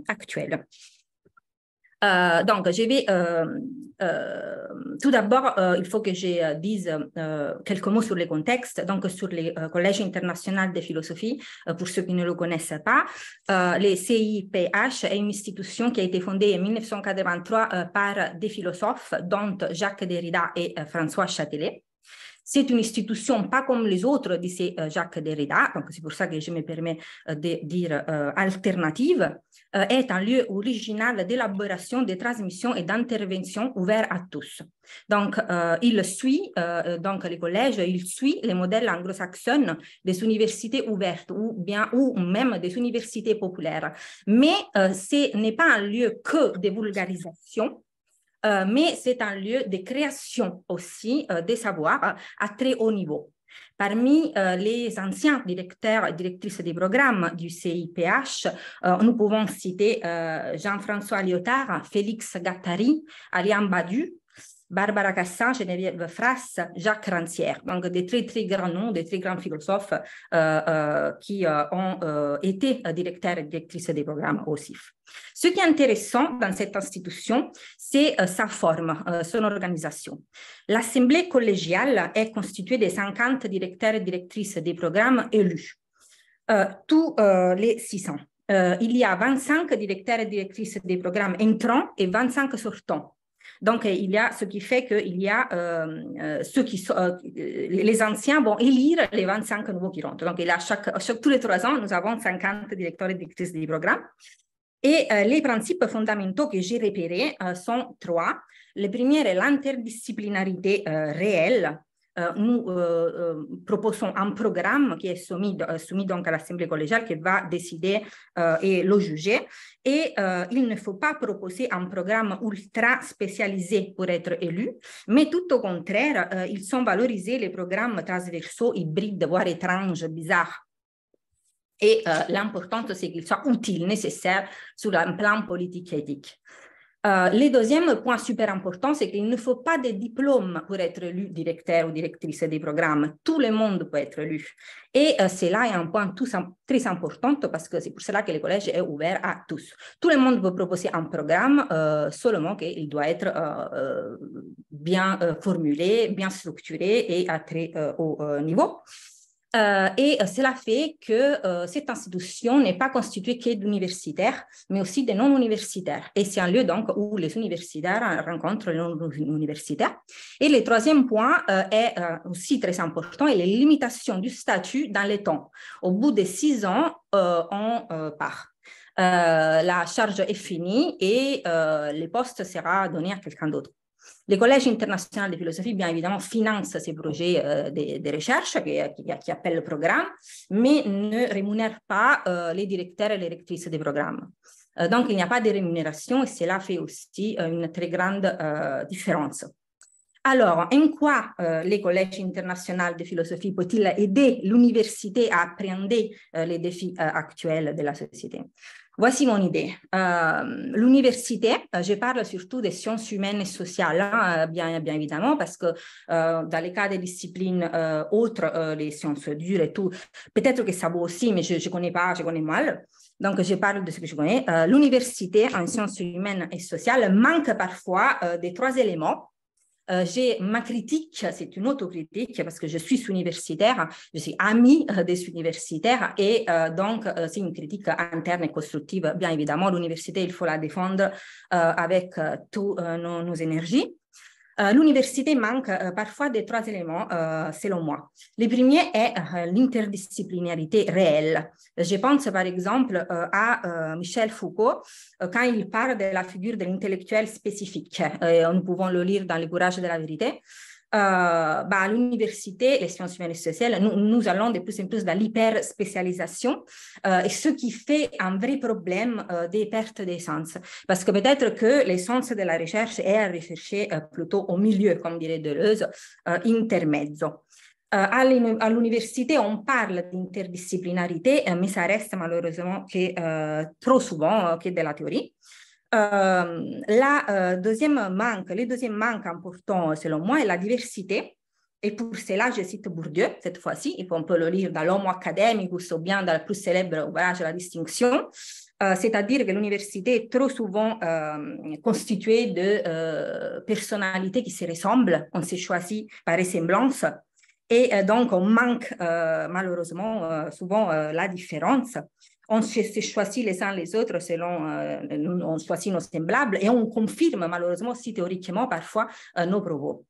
actuels. Euh, donc, je vais euh, euh, tout d'abord, il faut que je dise quelques mots sur le contexte, donc sur le Collège international de philosophie, pour ceux qui ne le connaissent pas. le CIPH est une institution qui a été fondée en 1983 par des philosophes, dont Jacques Derrida et François Châtelet. C'est une institution pas comme les autres, disait Jacques Derrida, donc c'est pour ça que je me permets de dire alternative, est un lieu original d'élaboration, de transmission et d'intervention ouvert à tous. Donc, il suit, donc les collèges, il suit les modèles anglo-saxons des universités ouvertes ou bien ou même des universités populaires. Mais ce n'est pas un lieu que de vulgarisation, euh, mais c'est un lieu de création aussi euh, des savoirs à très haut niveau. Parmi euh, les anciens directeurs et directrices des programmes du CIPH, nous pouvons citer Jean-François Lyotard, Félix Gattari, Ariane Badu, Barbara Cassin, Geneviève Frasse, Jacques Rancière. Donc, des très, très grands noms, des très grands philosophes euh, euh, qui euh, ont été directeurs et directrices des programmes au CIF. Ce qui est intéressant dans cette institution, c'est sa forme, son organisation. L'Assemblée collégiale est constituée de 50 directeurs et directrices des programmes élus, tous les 600. il y a 25 directeurs et directrices des programmes entrants et 25 sortants. Donc, il y a ce qui fait qu'il y a euh, euh, ceux qui sont, euh, les anciens vont élire les 25 nouveaux qui rentrent. Donc, il y a chaque, tous les trois ans, nous avons 50 directeurs et directrices du programme. Et les principes fondamentaux que j'ai repérés sont trois. Le premier est l'interdisciplinarité réelle, euh, nous euh, euh, proposons un programme qui est soumis, soumis donc à l'Assemblée collégiale qui va décider et le juger. Et il ne faut pas proposer un programme ultra spécialisé pour être élu, mais tout au contraire, ils sont valorisés les programmes transversaux, hybrides, voire étranges, bizarres. Et l'important, c'est qu'ils soient utiles, nécessaires sur un plan politique et éthique. Euh, le deuxième point super important, c'est qu'il ne faut pas de diplôme pour être élu directeur ou directrice des programmes. Tout le monde peut être élu. Et euh, cela est un point très important parce que c'est pour cela que le collège est ouvert à tous. Tout le monde peut proposer un programme, euh, seulement qu'il doit être euh, bien formulé, bien structuré et à très haut niveau. Euh, et euh, cela fait que euh, cette institution n'est pas constituée que d'universitaires, mais aussi de non-universitaires. Et c'est un lieu donc où les universitaires rencontrent les non-universitaires. Et le troisième point est aussi très important, et les limitations du statut dans les temps. Au bout de six ans, on part. la charge est finie et le poste sera donné à quelqu'un d'autre. Le Collège international de philosophie, bien évidemment, finance ces projets euh, de, recherche qui, qui, appellent le programme, mais ne rémunère pas euh, les directeurs et les directrices des programmes. Euh, donc, il n'y a pas de rémunération et cela fait aussi une très grande différence. Alors, en quoi le Collège international de philosophie peut-il aider l'université à appréhender les défis actuels de la société Voici mon idée. Euh, l'université, euh, je parle surtout des sciences humaines et sociales, hein, bien, bien évidemment, parce que euh, dans les cas des disciplines autres, les sciences dures et tout, peut-être que ça vaut aussi, mais je ne connais pas, je connais mal. Donc, je parle de ce que je connais. L'université en sciences humaines et sociales manque parfois des trois éléments euh, j'ai ma critique, c'est une autocritique parce que je suis universitaire, je suis amie euh, des universitaires et euh, donc c'est une critique interne et constructive. Bien évidemment, l'université, il faut la défendre avec toutes nos, énergies. Euh, l'université manque euh, parfois de trois éléments, euh, selon moi. Le premier est l'interdisciplinarité réelle. Je pense par exemple à Michel Foucault quand il parle de la figure de l'intellectuel spécifique. nous pouvons le lire dans Le courage de la vérité. Euh, bah, à l'université, les sciences humaines et sociales, nous, allons de plus en plus dans l'hyperspécialisation, euh, et ce qui fait un vrai problème euh, des pertes d'essence. Parce que peut-être que l'essence de la recherche est à rechercher plutôt au milieu, comme dirait Deleuze, intermezzo. à l'université, on parle d'interdisciplinarité, mais ça reste malheureusement que, trop souvent que de la théorie. Euh, la euh, deuxième manque, le deuxième manque important selon moi est la diversité. Et pour cela, je cite Bourdieu cette fois-ci, et on peut le lire dans l'Homo Academicus ou bien dans le plus célèbre ouvrage la distinction. Euh, c'est-à-dire que l'université est trop souvent constituée de personnalités qui se ressemblent, on s'est choisi par ressemblance, et donc on manque malheureusement souvent la différence on se choisit les uns les autres selon, euh, on choisit nos semblables et on confirme malheureusement aussi théoriquement parfois euh, nos propos.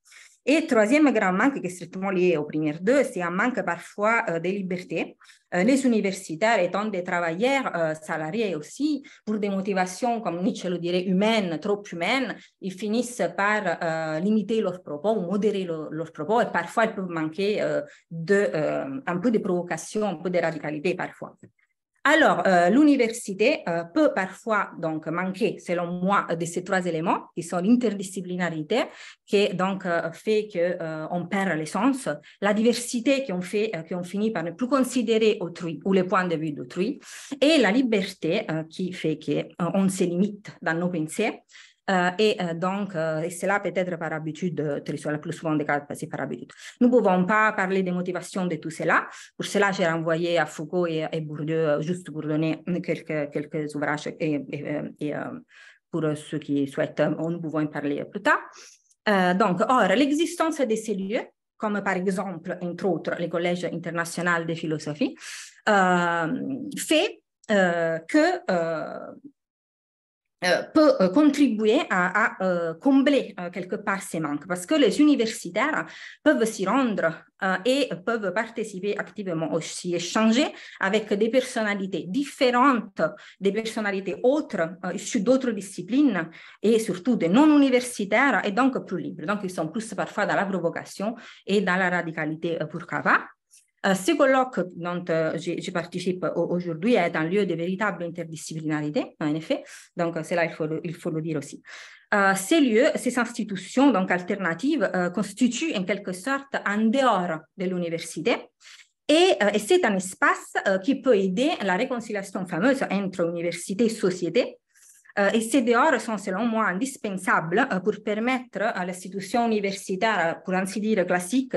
Et troisième grand manque qui est strictement lié aux premières deux, c'est un manque parfois euh, de liberté. les universitaires étant des travailleurs salariés aussi, pour des motivations, comme Nietzsche le dirait, humaines, trop humaines, ils finissent par limiter leurs propos ou modérer leurs propos et parfois ils peuvent manquer un peu de provocation, un peu de radicalité parfois. Alors, euh, l'université euh, peut parfois donc manquer, selon moi, de ces trois éléments qui sont l'interdisciplinarité, qui donc euh, fait qu'on perd l'essence, la diversité qui ont fait qu'on finit par ne plus considérer autrui ou les points de vue d'autrui, et la liberté qui fait qu'on se limite dans nos pensées euh, et euh, donc, euh, et c'est peut-être par habitude, très souvent, plus souvent des cas, c'est par habitude. Nous ne pouvons pas parler des motivations de tout cela. Pour cela, j'ai renvoyé à Foucault et, Bourdieu, juste pour donner quelques, quelques ouvrages et, pour ceux qui souhaitent, nous pouvons en parler plus tard. donc, or, l'existence de ces lieux, comme par exemple, entre autres, le Collège international de philosophie, fait que euh, peut euh, contribuer à, euh, combler quelque part ces manques parce que les universitaires peuvent s'y rendre et peuvent participer activement aussi, échanger avec des personnalités différentes, des personnalités autres, issues d'autres disciplines et surtout des non-universitaires et donc plus libres. Donc, ils sont plus parfois dans la provocation et dans la radicalité pour Cava. Euh, ce colloque dont euh, je, participe aujourd'hui est un lieu de véritable interdisciplinarité, en effet. Donc, c'est là il faut, le, il faut le dire aussi. Euh, ces lieux, ces institutions donc alternatives constituent en quelque sorte en dehors de l'université et, et c'est un espace qui peut aider la réconciliation fameuse entre université et société et ces dehors sont, selon moi, indispensables pour permettre à l'institution universitaire, pour ainsi dire classique,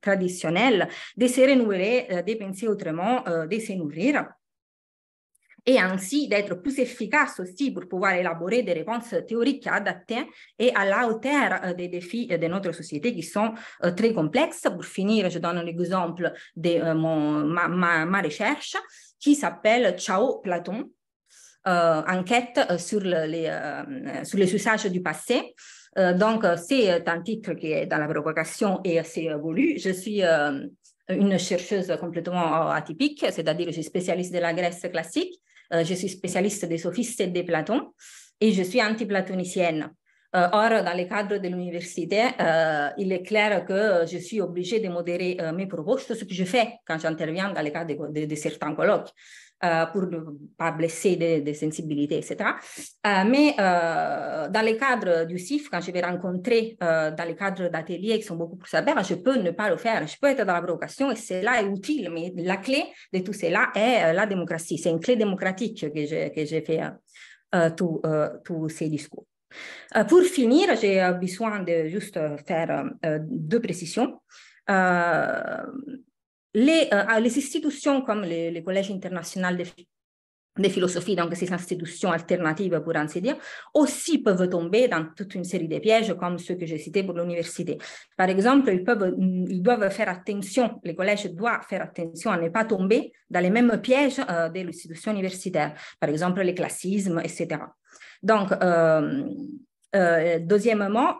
traditionnelle, de se renouveler, de penser autrement, de se nourrir et ainsi d'être plus efficace aussi pour pouvoir élaborer des réponses théoriques adaptées et à la hauteur des défis de notre société qui sont très complexes. Pour finir, je donne l'exemple de ma, ma, recherche qui s'appelle Ciao Platon, enquête sur, le, les, euh, sur les usages du passé. Euh, donc, c'est un titre qui est dans la provocation et assez voulu. Je suis une chercheuse complètement atypique, c'est-à-dire je suis spécialiste de la Grèce classique euh, je suis spécialiste des sophistes et des Platon et je suis anti-platonicienne. Euh, or, dans le cadre de l'université, euh, il est clair que je suis obligée de modérer mes propos, ce que je fais quand j'interviens dans le cadre de certains colloques. Euh, pour ne pas blesser des, sensibilités, etc. Euh, mais euh, dans le cadre du CIF, quand je vais rencontrer dans le cadre d'ateliers qui sont beaucoup plus ouverts, je peux ne pas le faire. Je peux être dans la provocation et cela est utile, mais la clé de tout cela est la démocratie. C'est une clé démocratique que j'ai fait tous ces discours. pour finir, j'ai besoin de juste faire deux précisions. Les, euh, les, institutions comme le, le Collège international de, philosophie, donc ces institutions alternatives pour ainsi dire, aussi peuvent tomber dans toute une série de pièges comme ceux que j'ai cités pour l'université. Par exemple, ils, peuvent, doivent faire attention, le collège doit faire attention à ne pas tomber dans les mêmes pièges euh, de l'institution universitaire, par exemple les classismes, etc. Donc, euh, euh, deuxièmement,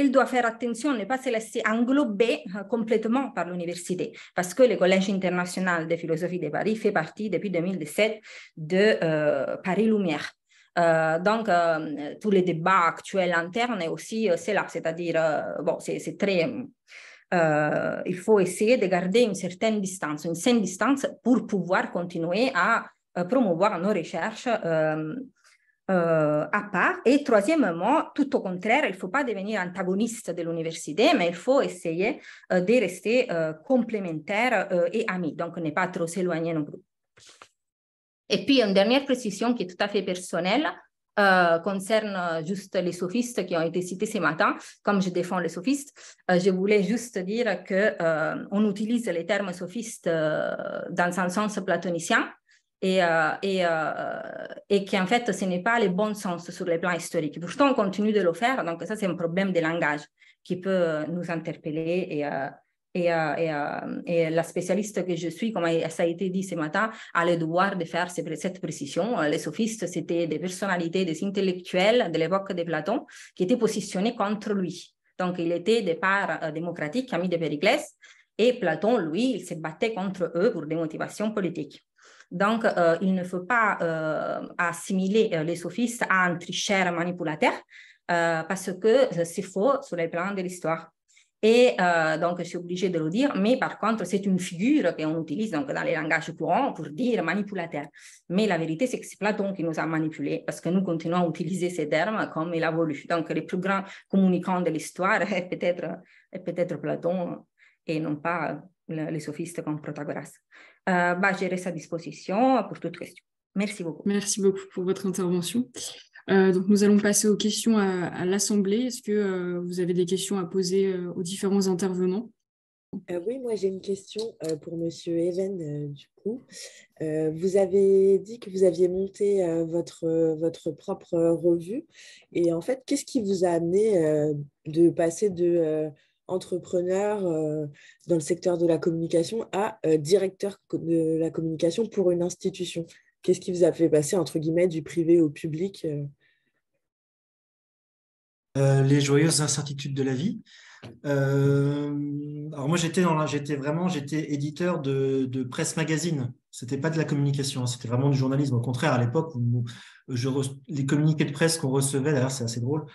il doit faire attention à ne pas se laisser englober euh, complètement par l'université, parce que le Collège international de philosophie de Paris fait partie depuis 2017 de euh, Paris Lumière. Euh, donc, euh, tous les débats actuels internes aussi, euh, c'est là, c'est-à-dire, bon, c'est très... il faut essayer de garder une certaine distance, une saine distance pour pouvoir continuer à promouvoir nos recherches euh, à part. Et troisièmement, tout au contraire, il ne faut pas devenir antagoniste de l'université, mais il faut essayer euh, de rester euh, complémentaire euh, et amis, donc ne pas trop s'éloigner non plus. Et puis, une dernière précision qui est tout à fait personnelle. Euh, concerne juste les sophistes qui ont été cités ce matin, comme je défends les sophistes, je voulais juste dire que on utilise les termes sophistes dans un sens platonicien, et, euh, et, euh, et qu'en fait, ce n'est pas le bon sens sur le plan historique. Pourtant, on continue de le faire, donc ça, c'est un problème de langage qui peut nous interpeller et, euh, et, euh, et, la spécialiste que je suis, comme ça a été dit ce matin, a le devoir de faire cette précision. Les sophistes, c'était des personnalités, des intellectuels de l'époque de Platon qui étaient positionnés contre lui. Donc, il était des parts démocratiques, amis de Périclès, et Platon, lui, il se battait contre eux pour des motivations politiques. Donc, euh, il ne faut pas euh, assimiler euh, les sophistes à un tricheur manipulateur parce que c'est faux sur le plan de l'histoire. Et donc, je suis obligée de le dire, mais par contre, c'est une figure qu'on utilise dans les langages courants pour dire manipulateur. Mais la vérité, c'est que c'est Platon qui nous a manipulés parce que nous continuons à utiliser ces termes comme il a voulu. Donc, les plus grands communicants de l'histoire est peut-être peut Platon et non pas les sophistes comme Protagoras. Euh, bah, je reste à disposition pour toute question. Merci beaucoup. Merci beaucoup pour votre intervention. Euh, donc, nous allons passer aux questions à, à l'Assemblée. Est-ce que euh, vous avez des questions à poser euh, aux différents intervenants? Euh, Oui, moi j'ai une question euh, pour Monsieur Even du coup. vous avez dit que vous aviez monté votre, votre propre revue. Et en fait, qu'est-ce qui vous a amené de passer de entrepreneur euh, dans le secteur de la communication à euh, directeur de la communication pour une institution Qu'est-ce qui vous a fait passer, entre guillemets, du privé au public euh? Les joyeuses incertitudes de la vie. alors moi, j'étais j'étais vraiment, j'étais éditeur de, presse magazine. C'était pas de la communication, hein, c'était vraiment du journalisme. Au contraire, à l'époque, les communiqués de presse qu'on recevait, d'ailleurs, c'est assez drôle.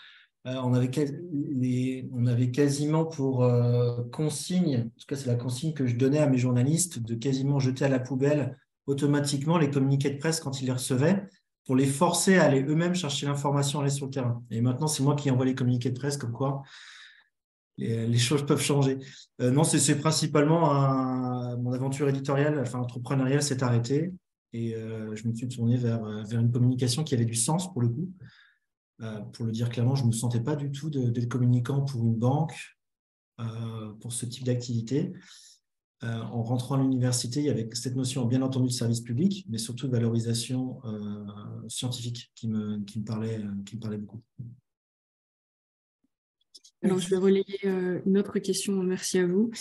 Euh, on, avait quasiment pour euh, consigne, en tout cas c'est la consigne que je donnais à mes journalistes, de quasiment jeter à la poubelle automatiquement les communiqués de presse quand ils les recevaient, pour les forcer à aller eux-mêmes chercher l'information, aller sur le terrain. Et maintenant, c'est moi qui envoie les communiqués de presse, comme quoi les, choses peuvent changer. Euh, non, c'est principalement mon aventure éditoriale, enfin entrepreneuriale s'est arrêtée. et je me suis tourné vers une communication qui avait du sens pour le coup. Pour le dire clairement, je ne me sentais pas du tout d'être communicant pour une banque, pour ce type d'activité. en rentrant à l'université, il y avait cette notion, bien entendu, de service public, mais surtout de valorisation scientifique qui me, parlait, qui me parlait beaucoup. Alors, je vais relayer euh, une autre question. Merci à vous.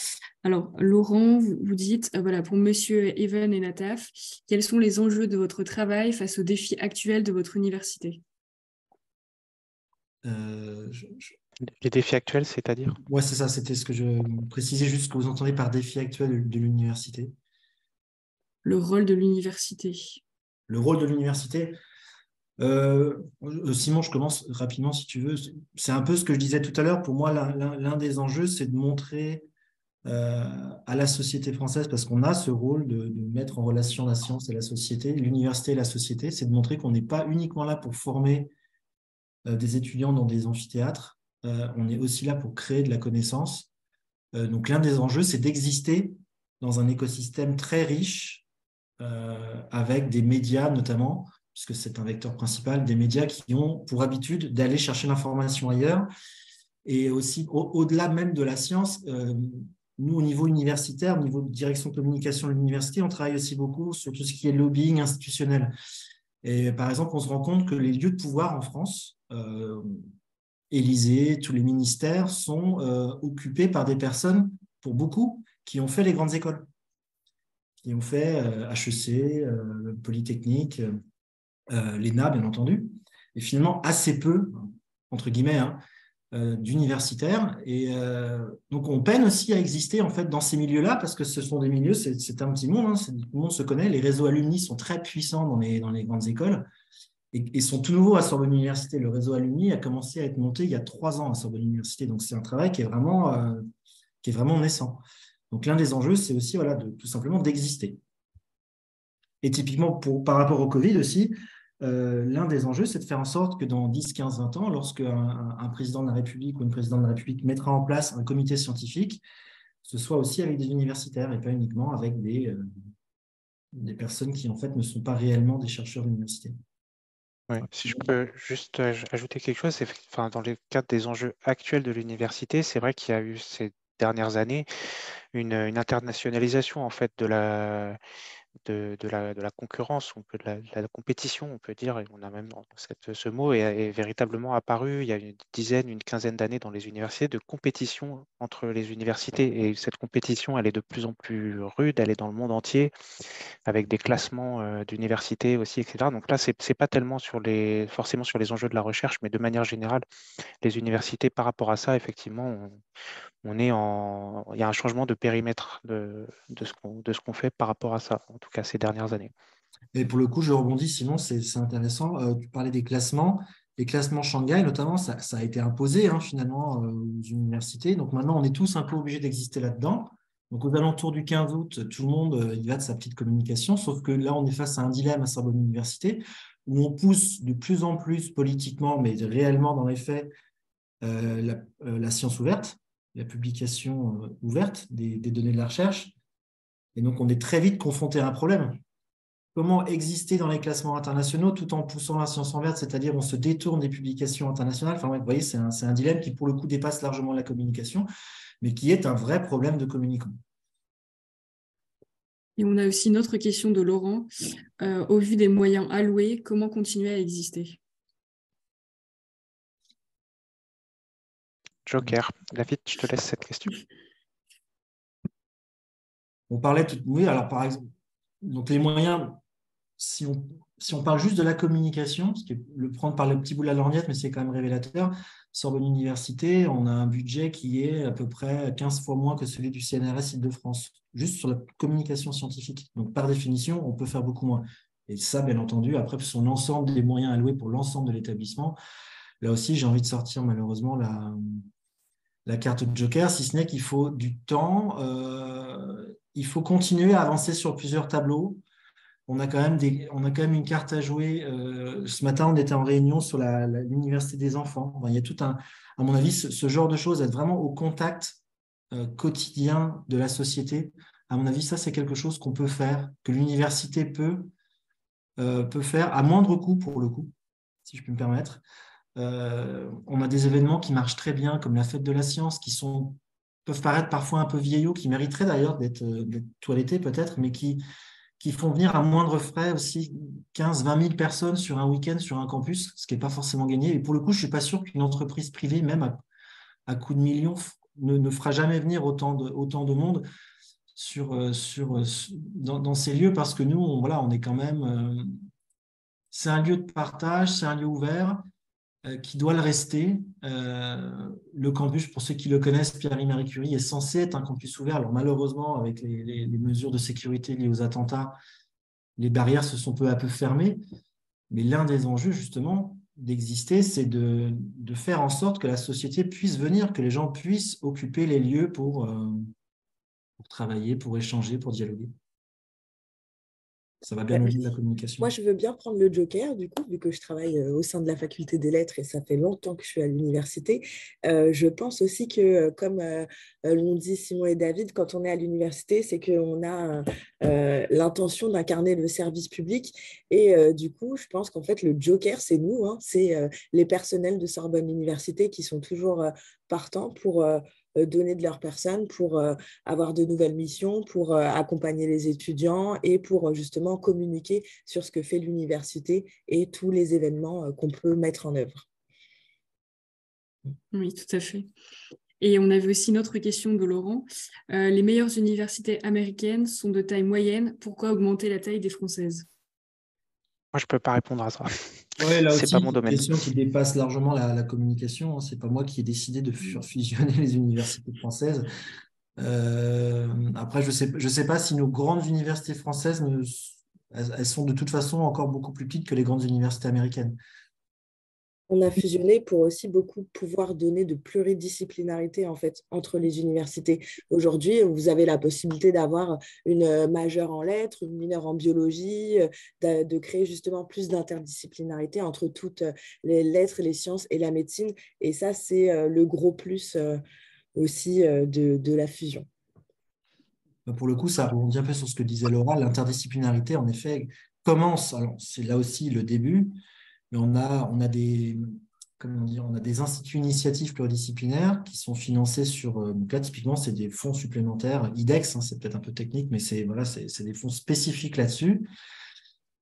Alors, Laurent, vous, dites, euh, voilà, pour Monsieur Evan et Nataf, quels sont les enjeux de votre travail face aux défis actuels de votre université? Euh, Les défis actuels, c'est-à-dire Oui, c'est ça. C'était ce que je précisais juste ce que vous entendez par défis actuels de l'université. Le rôle de l'université. Le rôle de l'université euh, Simon, je commence rapidement si tu veux. C'est un peu ce que je disais tout à l'heure. Pour moi, l'un des enjeux, c'est de montrer euh, à la société française, parce qu'on a ce rôle de, mettre en relation la science et la société, l'université et la société, c'est de montrer qu'on n'est pas uniquement là pour former euh, des étudiants dans des amphithéâtres, on est aussi là pour créer de la connaissance. donc l'un des enjeux, c'est d'exister dans un écosystème très riche, avec des médias notamment, puisque c'est un vecteur principal des médias qui ont pour habitude d'aller chercher l'information ailleurs. Et aussi, au-delà même de la science, euh, nous, au niveau universitaire, au niveau de direction de communication de l'université, on travaille aussi beaucoup sur tout ce qui est lobbying institutionnel. Et par exemple, on se rend compte que les lieux de pouvoir en France, euh, Élysée, tous les ministères, sont euh, occupés par des personnes, pour beaucoup, qui ont fait les grandes écoles, qui ont fait HEC, Polytechnique, euh, l'ENA, bien entendu, et finalement assez peu, entre guillemets, hein, euh, d'universitaires. Et euh, donc, on peine aussi à exister en fait dans ces milieux-là parce que ce sont des milieux, c'est un petit monde, hein, tout le monde se connaît. Les réseaux alumni sont très puissants dans les grandes écoles et, sont tout nouveaux à Sorbonne Université. Le réseau alumni a commencé à être monté il y a trois ans à Sorbonne Université. Donc, c'est un travail qui est vraiment, qui est vraiment naissant. Donc, l'un des enjeux, c'est aussi voilà, tout simplement d'exister. Et typiquement, par rapport au Covid aussi, euh, l'un des enjeux, c'est de faire en sorte que dans 10, 15, 20 ans, lorsque un, président de la République ou une présidente de la République mettra en place un comité scientifique, ce soit aussi avec des universitaires et pas uniquement avec des, euh, des personnes qui, en fait, ne sont pas réellement des chercheurs d'université. Si je peux juste ajouter quelque chose, enfin, dans le cadre des enjeux actuels de l'université, c'est vrai qu'il y a eu ces dernières années une, une internationalisation en fait de la, de, la, concurrence, on peut, de, la, compétition, on peut dire, et on a même ce mot est, véritablement apparu il y a une dizaine, une quinzaine d'années dans les universités, de compétition entre les universités. Et cette compétition, elle est de plus en plus rude, elle est dans le monde entier, avec des classements euh, d'universités aussi, etc. Donc là, ce n'est pas tellement sur les, forcément sur les enjeux de la recherche, mais de manière générale, les universités, par rapport à ça, effectivement, on est en, il y a un changement de périmètre de, ce qu'on fait par rapport à ça, tout cas ces dernières années. Et pour le coup, je rebondis, Simon, c'est intéressant. Euh, tu parlais des classements. Les classements Shanghai, notamment, ça, a été imposé hein, finalement euh, aux universités. Donc maintenant, on est tous un peu obligés d'exister là-dedans. Donc aux alentours du 15 août, tout le monde euh, y va de sa petite communication, sauf que là, on est face à un dilemme à Sorbonne Université où on pousse de plus en plus politiquement, mais réellement dans les faits, la, la, science ouverte la publication euh, ouverte des, données de la recherche. Et donc, on est très vite confronté à un problème. Comment exister dans les classements internationaux tout en poussant la science en verte, c'est-à-dire on se détourne des publications internationales? Enfin, vous voyez, c'est un, un, dilemme qui, pour le coup, dépasse largement la communication, mais qui est un vrai problème de communicant. Et on a aussi une autre question de Laurent. Euh, au vu des moyens alloués, comment continuer à exister? Joker. David, je te laisse cette question. On parlait tout. Oui, alors par exemple, donc les moyens, si on, si on parle juste de la communication, ce qui le prendre par le petit bout de la lorgnette, mais c'est quand même révélateur. Sorbonne Université, on a un budget qui est à peu près 15 fois moins que celui du CNRS Île-de-France, juste sur la communication scientifique. Donc, par définition, on peut faire beaucoup moins. Et ça, bien entendu, après, sur l'ensemble des moyens alloués pour l'ensemble de l'établissement, là aussi, j'ai envie de sortir malheureusement la, la carte Joker, si ce n'est qu'il faut du temps. Euh, il faut continuer à avancer sur plusieurs tableaux. On a quand même, a une carte à jouer. Euh, ce matin, on était en réunion sur l'université des enfants. il y a tout un, à mon avis, ce, genre de choses, être vraiment au contact euh, quotidien de la société. À mon avis, ça, c'est quelque chose qu'on peut faire, que l'université peut, peut faire à moindre coût pour le coup, si je peux me permettre. on a des événements qui marchent très bien, comme la fête de la science, qui sont, peuvent paraître parfois un peu vieillots, qui mériteraient d'ailleurs d'être toilettés peut-être, mais qui, qui font venir à moindre frais aussi 15, 20 000 personnes sur un week-end sur un campus, ce qui n'est pas forcément gagné. Et pour le coup, je ne suis pas sûr qu'une entreprise privée, même à, à de millions, ne, fera jamais venir autant de, autant de monde sur, euh, sur, euh, dans, ces lieux parce que nous, on, voilà, on est quand même. Euh, c'est un lieu de partage, c'est un lieu ouvert. Euh, qui doit le rester. Euh, le campus, pour ceux qui le connaissent, Pierre-Marie Curie est censé être un campus ouvert. Alors malheureusement, avec les, mesures de sécurité liées aux attentats, les barrières se sont peu à peu fermées. Mais l'un des enjeux, justement, d'exister, c'est de, faire en sorte que la société puisse venir, que les gens puissent occuper les lieux pour, euh, pour travailler, pour échanger, pour dialoguer. Ça va bien la communication. Moi, je veux bien prendre le joker, du coup, vu que je travaille euh, au sein de la faculté des lettres et ça fait longtemps que je suis à l'université. Euh, je pense aussi que, euh, comme l'ont dit Simon et David, quand on est à l'université, c'est qu'on a l'intention d'incarner le service public. Et du coup, je pense qu'en fait, le joker, c'est nous, hein. c'est les personnels de Sorbonne Université qui sont toujours partants pour donner de leur personne pour euh, avoir de nouvelles missions, pour euh, accompagner les étudiants et pour justement communiquer sur ce que fait l'université et tous les événements qu'on peut mettre en œuvre. Oui, tout à fait. Et on avait aussi une autre question de Laurent. les meilleures universités américaines sont de taille moyenne. Pourquoi augmenter la taille des françaises? Moi, je ne peux pas répondre à ça. Ouais, c'est pas mon domaine. C'est une question qui dépasse largement la, communication. Hein. Ce n'est pas moi qui ai décidé de fusionner les universités françaises. Euh, après, je ne sais, je sais pas si nos grandes universités françaises, elles, sont de toute façon encore beaucoup plus petites que les grandes universités américaines on a fusionné pour aussi beaucoup pouvoir donner de pluridisciplinarité en fait entre les universités. Aujourd'hui, vous avez la possibilité d'avoir une euh, majeure en lettres, une mineure en biologie, euh, de, créer justement plus d'interdisciplinarité entre toutes euh, les lettres, les sciences et la médecine. Et ça, c'est le gros plus aussi de, la fusion. Pour le coup, ça rebondit un peu sur ce que disait Laura. L'interdisciplinarité, en effet, commence, c'est là aussi le début, on a, des, instituts initiatives pluridisciplinaires qui sont financés sur, euh, donc là typiquement c'est des fonds supplémentaires, IDEX, hein, c'est peut-être un peu technique, mais c'est voilà, c'est des fonds spécifiques là-dessus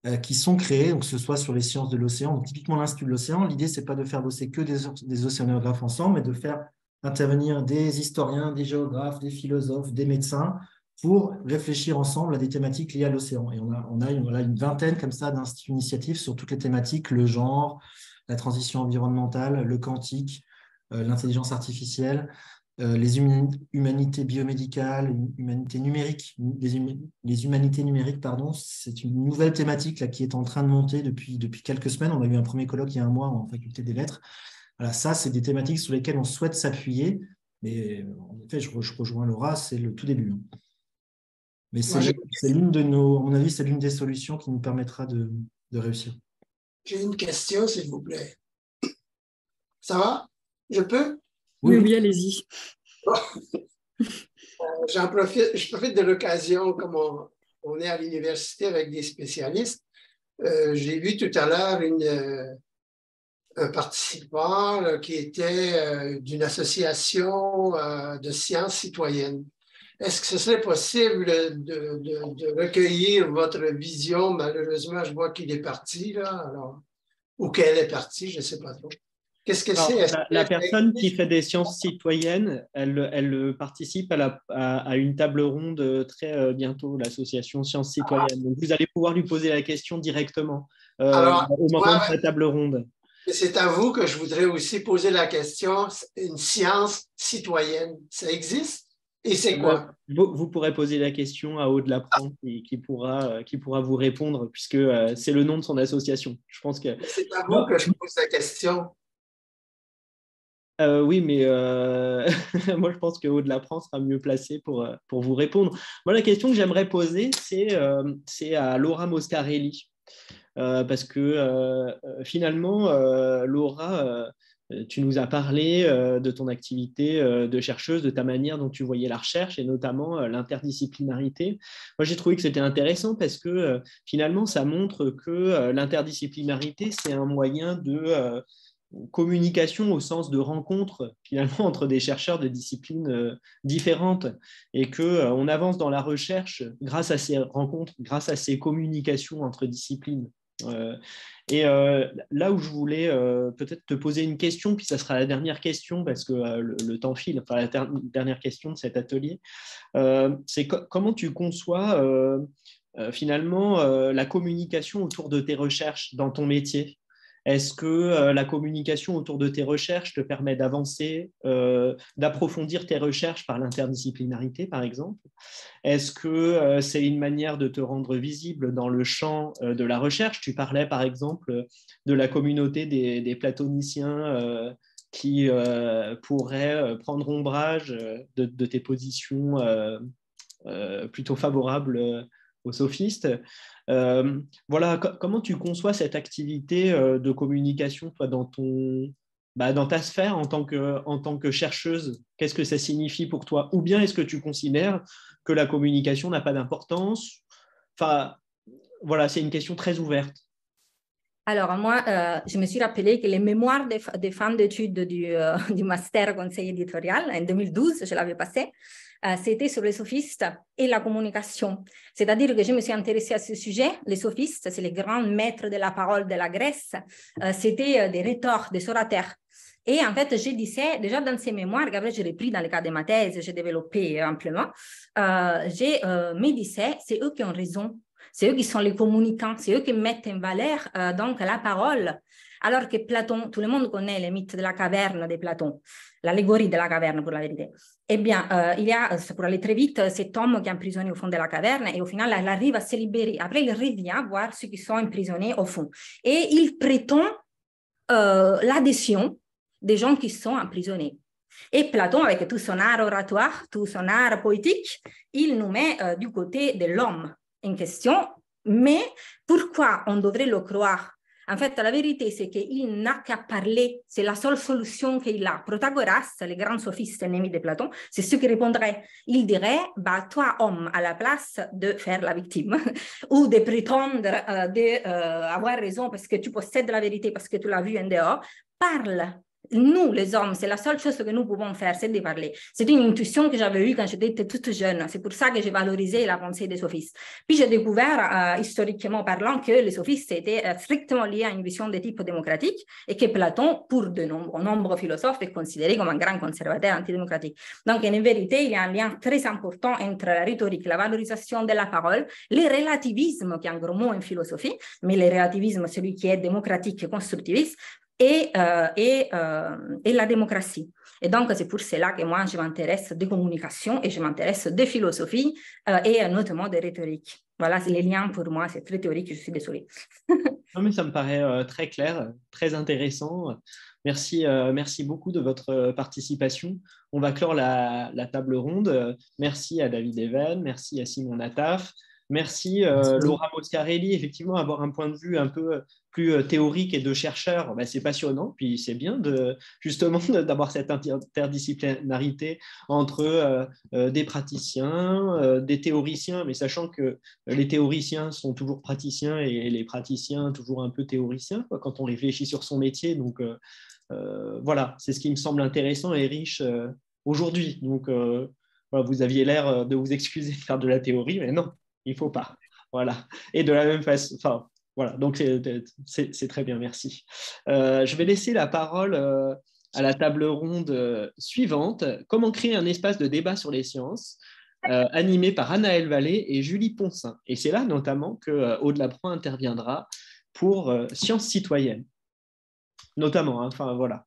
euh, qui sont créés, donc que ce soit sur les sciences de l'océan, typiquement l'Institut de l'océan, l'idée c'est pas de faire bosser que des océanographes ensemble, mais de faire intervenir des historiens, des géographes, des philosophes, des médecins pour réfléchir ensemble à des thématiques liées à l'océan. Et on a, on a voilà, une vingtaine comme ça d'instituts initiatives sur toutes les thématiques, le genre, la transition environnementale, le quantique, euh, l'intelligence artificielle, euh, les humanités biomédicales, humanités numériques, les, les humanités numériques, pardon, c'est une nouvelle thématique là, qui est en train de monter depuis, depuis quelques semaines. On a eu un premier colloque il y a un mois en faculté des lettres. Voilà, ça, c'est des thématiques sur lesquelles on souhaite s'appuyer. Mais en effet, je, rejoins Laura, c'est le tout début. Hein. Mais c'est l'une de nos, à mon avis, c'est l'une des solutions qui nous permettra de, réussir. J'ai une question, s'il vous plaît. Ça va? Je peux? Oui, oui, allez-y. Euh, j'en profite, je profite de l'occasion, comme on, est à l'université avec des spécialistes. Euh, j'ai vu tout à l'heure euh, un participant qui était d'une association de sciences citoyennes. Est-ce que ce serait possible de, recueillir votre vision? Malheureusement, je vois qu'il est parti, là, alors, ou qu'elle est partie, je ne sais pas trop. Qu'est-ce que c'est? La, personne qui fait des sciences citoyennes, elle, elle participe à, à, une table ronde très euh, bientôt, l'association Sciences Citoyennes. Donc, vous allez pouvoir lui poser la question directement euh, au moment de la table ronde. C'est à vous que je voudrais aussi poser la question, une science citoyenne, ça existe? Et c'est quoi? Vous, pourrez poser la question à Aude Lapran qui, qui, pourra, euh, qui pourra vous répondre puisque euh, c'est le nom de son association. Je pense que. C'est à vous que je pose la question. Euh, oui, mais moi je pense que Aude Lapran sera mieux placé pour, pour vous répondre. Moi, la question que j'aimerais poser, c'est à Laura Moscarelli. parce que finalement, Laura tu nous as parlé de ton activité de chercheuse, de ta manière dont tu voyais la recherche et notamment l'interdisciplinarité. Moi, j'ai trouvé que c'était intéressant parce que finalement, ça montre que l'interdisciplinarité, c'est un moyen de communication au sens de rencontre finalement entre des chercheurs de disciplines euh, différentes et que euh, on avance dans la recherche grâce à ces rencontres, grâce à ces communications entre disciplines. Euh, et là où je voulais peut-être te poser une question, puis ça sera la dernière question parce que le, temps file, enfin la dernière question de cet atelier, c'est comment tu conçois finalement la communication autour de tes recherches dans ton métier? Est-ce que euh, la communication autour de tes recherches te permet d'avancer, euh, d'approfondir tes recherches par l'interdisciplinarité, par exemple? Est-ce que euh, c'est une manière de te rendre visible dans le champ de la recherche? Tu parlais, par exemple, de la communauté des, platoniciens qui pourraient prendre ombrage de tes positions plutôt favorables aux sophistes. Euh, voilà, comment tu conçois cette activité euh, de communication toi, dans, ton, bah, dans ta sphère en tant que, en tant que chercheuse? Qu'est-ce que ça signifie pour toi? Ou bien est-ce que tu considères que la communication n'a pas d'importance? Enfin, voilà, c'est une question très ouverte. Alors, moi, euh, je me suis rappelé que les mémoires des, femmes d'études du, du, master conseil éditorial, en 2012, je l'avais passé, euh, c'était sur les sophistes et la communication. C'est-à-dire que je me suis intéressée à ce sujet. Les sophistes, c'est les grands maîtres de la parole de la Grèce. Euh, c'était euh, des rhétors, des orateurs. Et en fait, je disais, déjà dans ces mémoires, qu'après j'ai repris dans le cas de ma thèse, j'ai développé amplement, euh, euh, me disais, c'est eux qui ont raison, c'est eux qui sont les communicants, c'est eux qui mettent en valeur euh, donc la parole. Alors que Platon, tout le monde connaît le mythe de la caverne de Platon, l'allégorie de la caverne pour la vérité. Eh bien, euh, il y a, pour aller très vite, cet homme qui est emprisonné au fond de la caverne et au final, il arrive à se libérer. Après, il revient voir ceux qui sont emprisonnés au fond. Et il prétend euh, l'adhésion des gens qui sont emprisonnés. Et Platon, avec tout son art oratoire, tout son art poétique, il nous met euh, du côté de l'homme question. Mais pourquoi on devrait le croire? En fait, la vérité, c'est qu'il n'a qu'à parler. C'est la seule solution qu'il a. Protagoras, le grand sophiste ennemi de Platon, c'est ce qui répondrait. Il dirait, bah, toi, homme, à la place de faire la victime ou de prétendre euh, euh, raison parce que tu possèdes la vérité, parce que tu l'as vu en dehors, parle nous, les hommes, c'est la seule chose que nous pouvons faire, c'est de parler. C'est une intuition que j'avais eue quand j'étais toute jeune. C'est pour ça que j'ai valorisé la pensée des sophistes. Puis j'ai découvert, euh, historiquement parlant, que les sophistes étaient euh, strictement liés à une vision de type démocratique et que Platon, pour de nombreux, nombreux philosophes, est considéré comme un grand conservateur antidémocratique. Donc, en vérité, il y a un lien très important entre la rhétorique, la valorisation de la parole, le relativisme, qui est un gros mot en philosophie, mais le relativisme, celui qui est démocratique et constructiviste, et, euh, et, euh, et, la démocratie. Et donc, c'est pour cela que moi, je m'intéresse des communications et je m'intéresse des philosophies euh, et notamment des rhétoriques. Voilà, les liens pour moi, c'est très théorique, je suis désolée. non, mais ça me paraît très clair, très intéressant. Merci, merci beaucoup de votre participation. On va clore la, la table ronde. Merci à David Even, merci à Simon Nataf, Merci, Laura Moscarelli. Effectivement, avoir un point de vue un peu plus euh, théorique et de chercheur, ben, c'est passionnant. Puis c'est bien de, justement d'avoir cette interdisciplinarité entre euh, euh, des praticiens, des théoriciens, mais sachant que les théoriciens sont toujours praticiens et les praticiens toujours un peu théoriciens quand on réfléchit sur son métier. Donc voilà, c'est ce qui me semble intéressant et riche aujourd'hui. Donc vous aviez l'air de vous excuser de faire de la théorie, mais non, il ne faut pas. Voilà. Et de la même façon, voilà, donc c'est très bien, merci. Euh, je vais laisser la parole euh, à la table ronde euh, suivante. Comment créer un espace de débat sur les sciences animé par Anaël Vallée et Julie Poncin. Et c'est là notamment que Aude Pro interviendra pour sciences citoyennes. Notamment, hein, enfin voilà,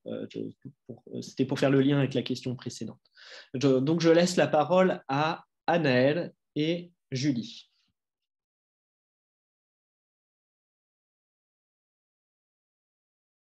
c'était pour faire le lien avec la question précédente. donc je laisse la parole à Anaël et Julie.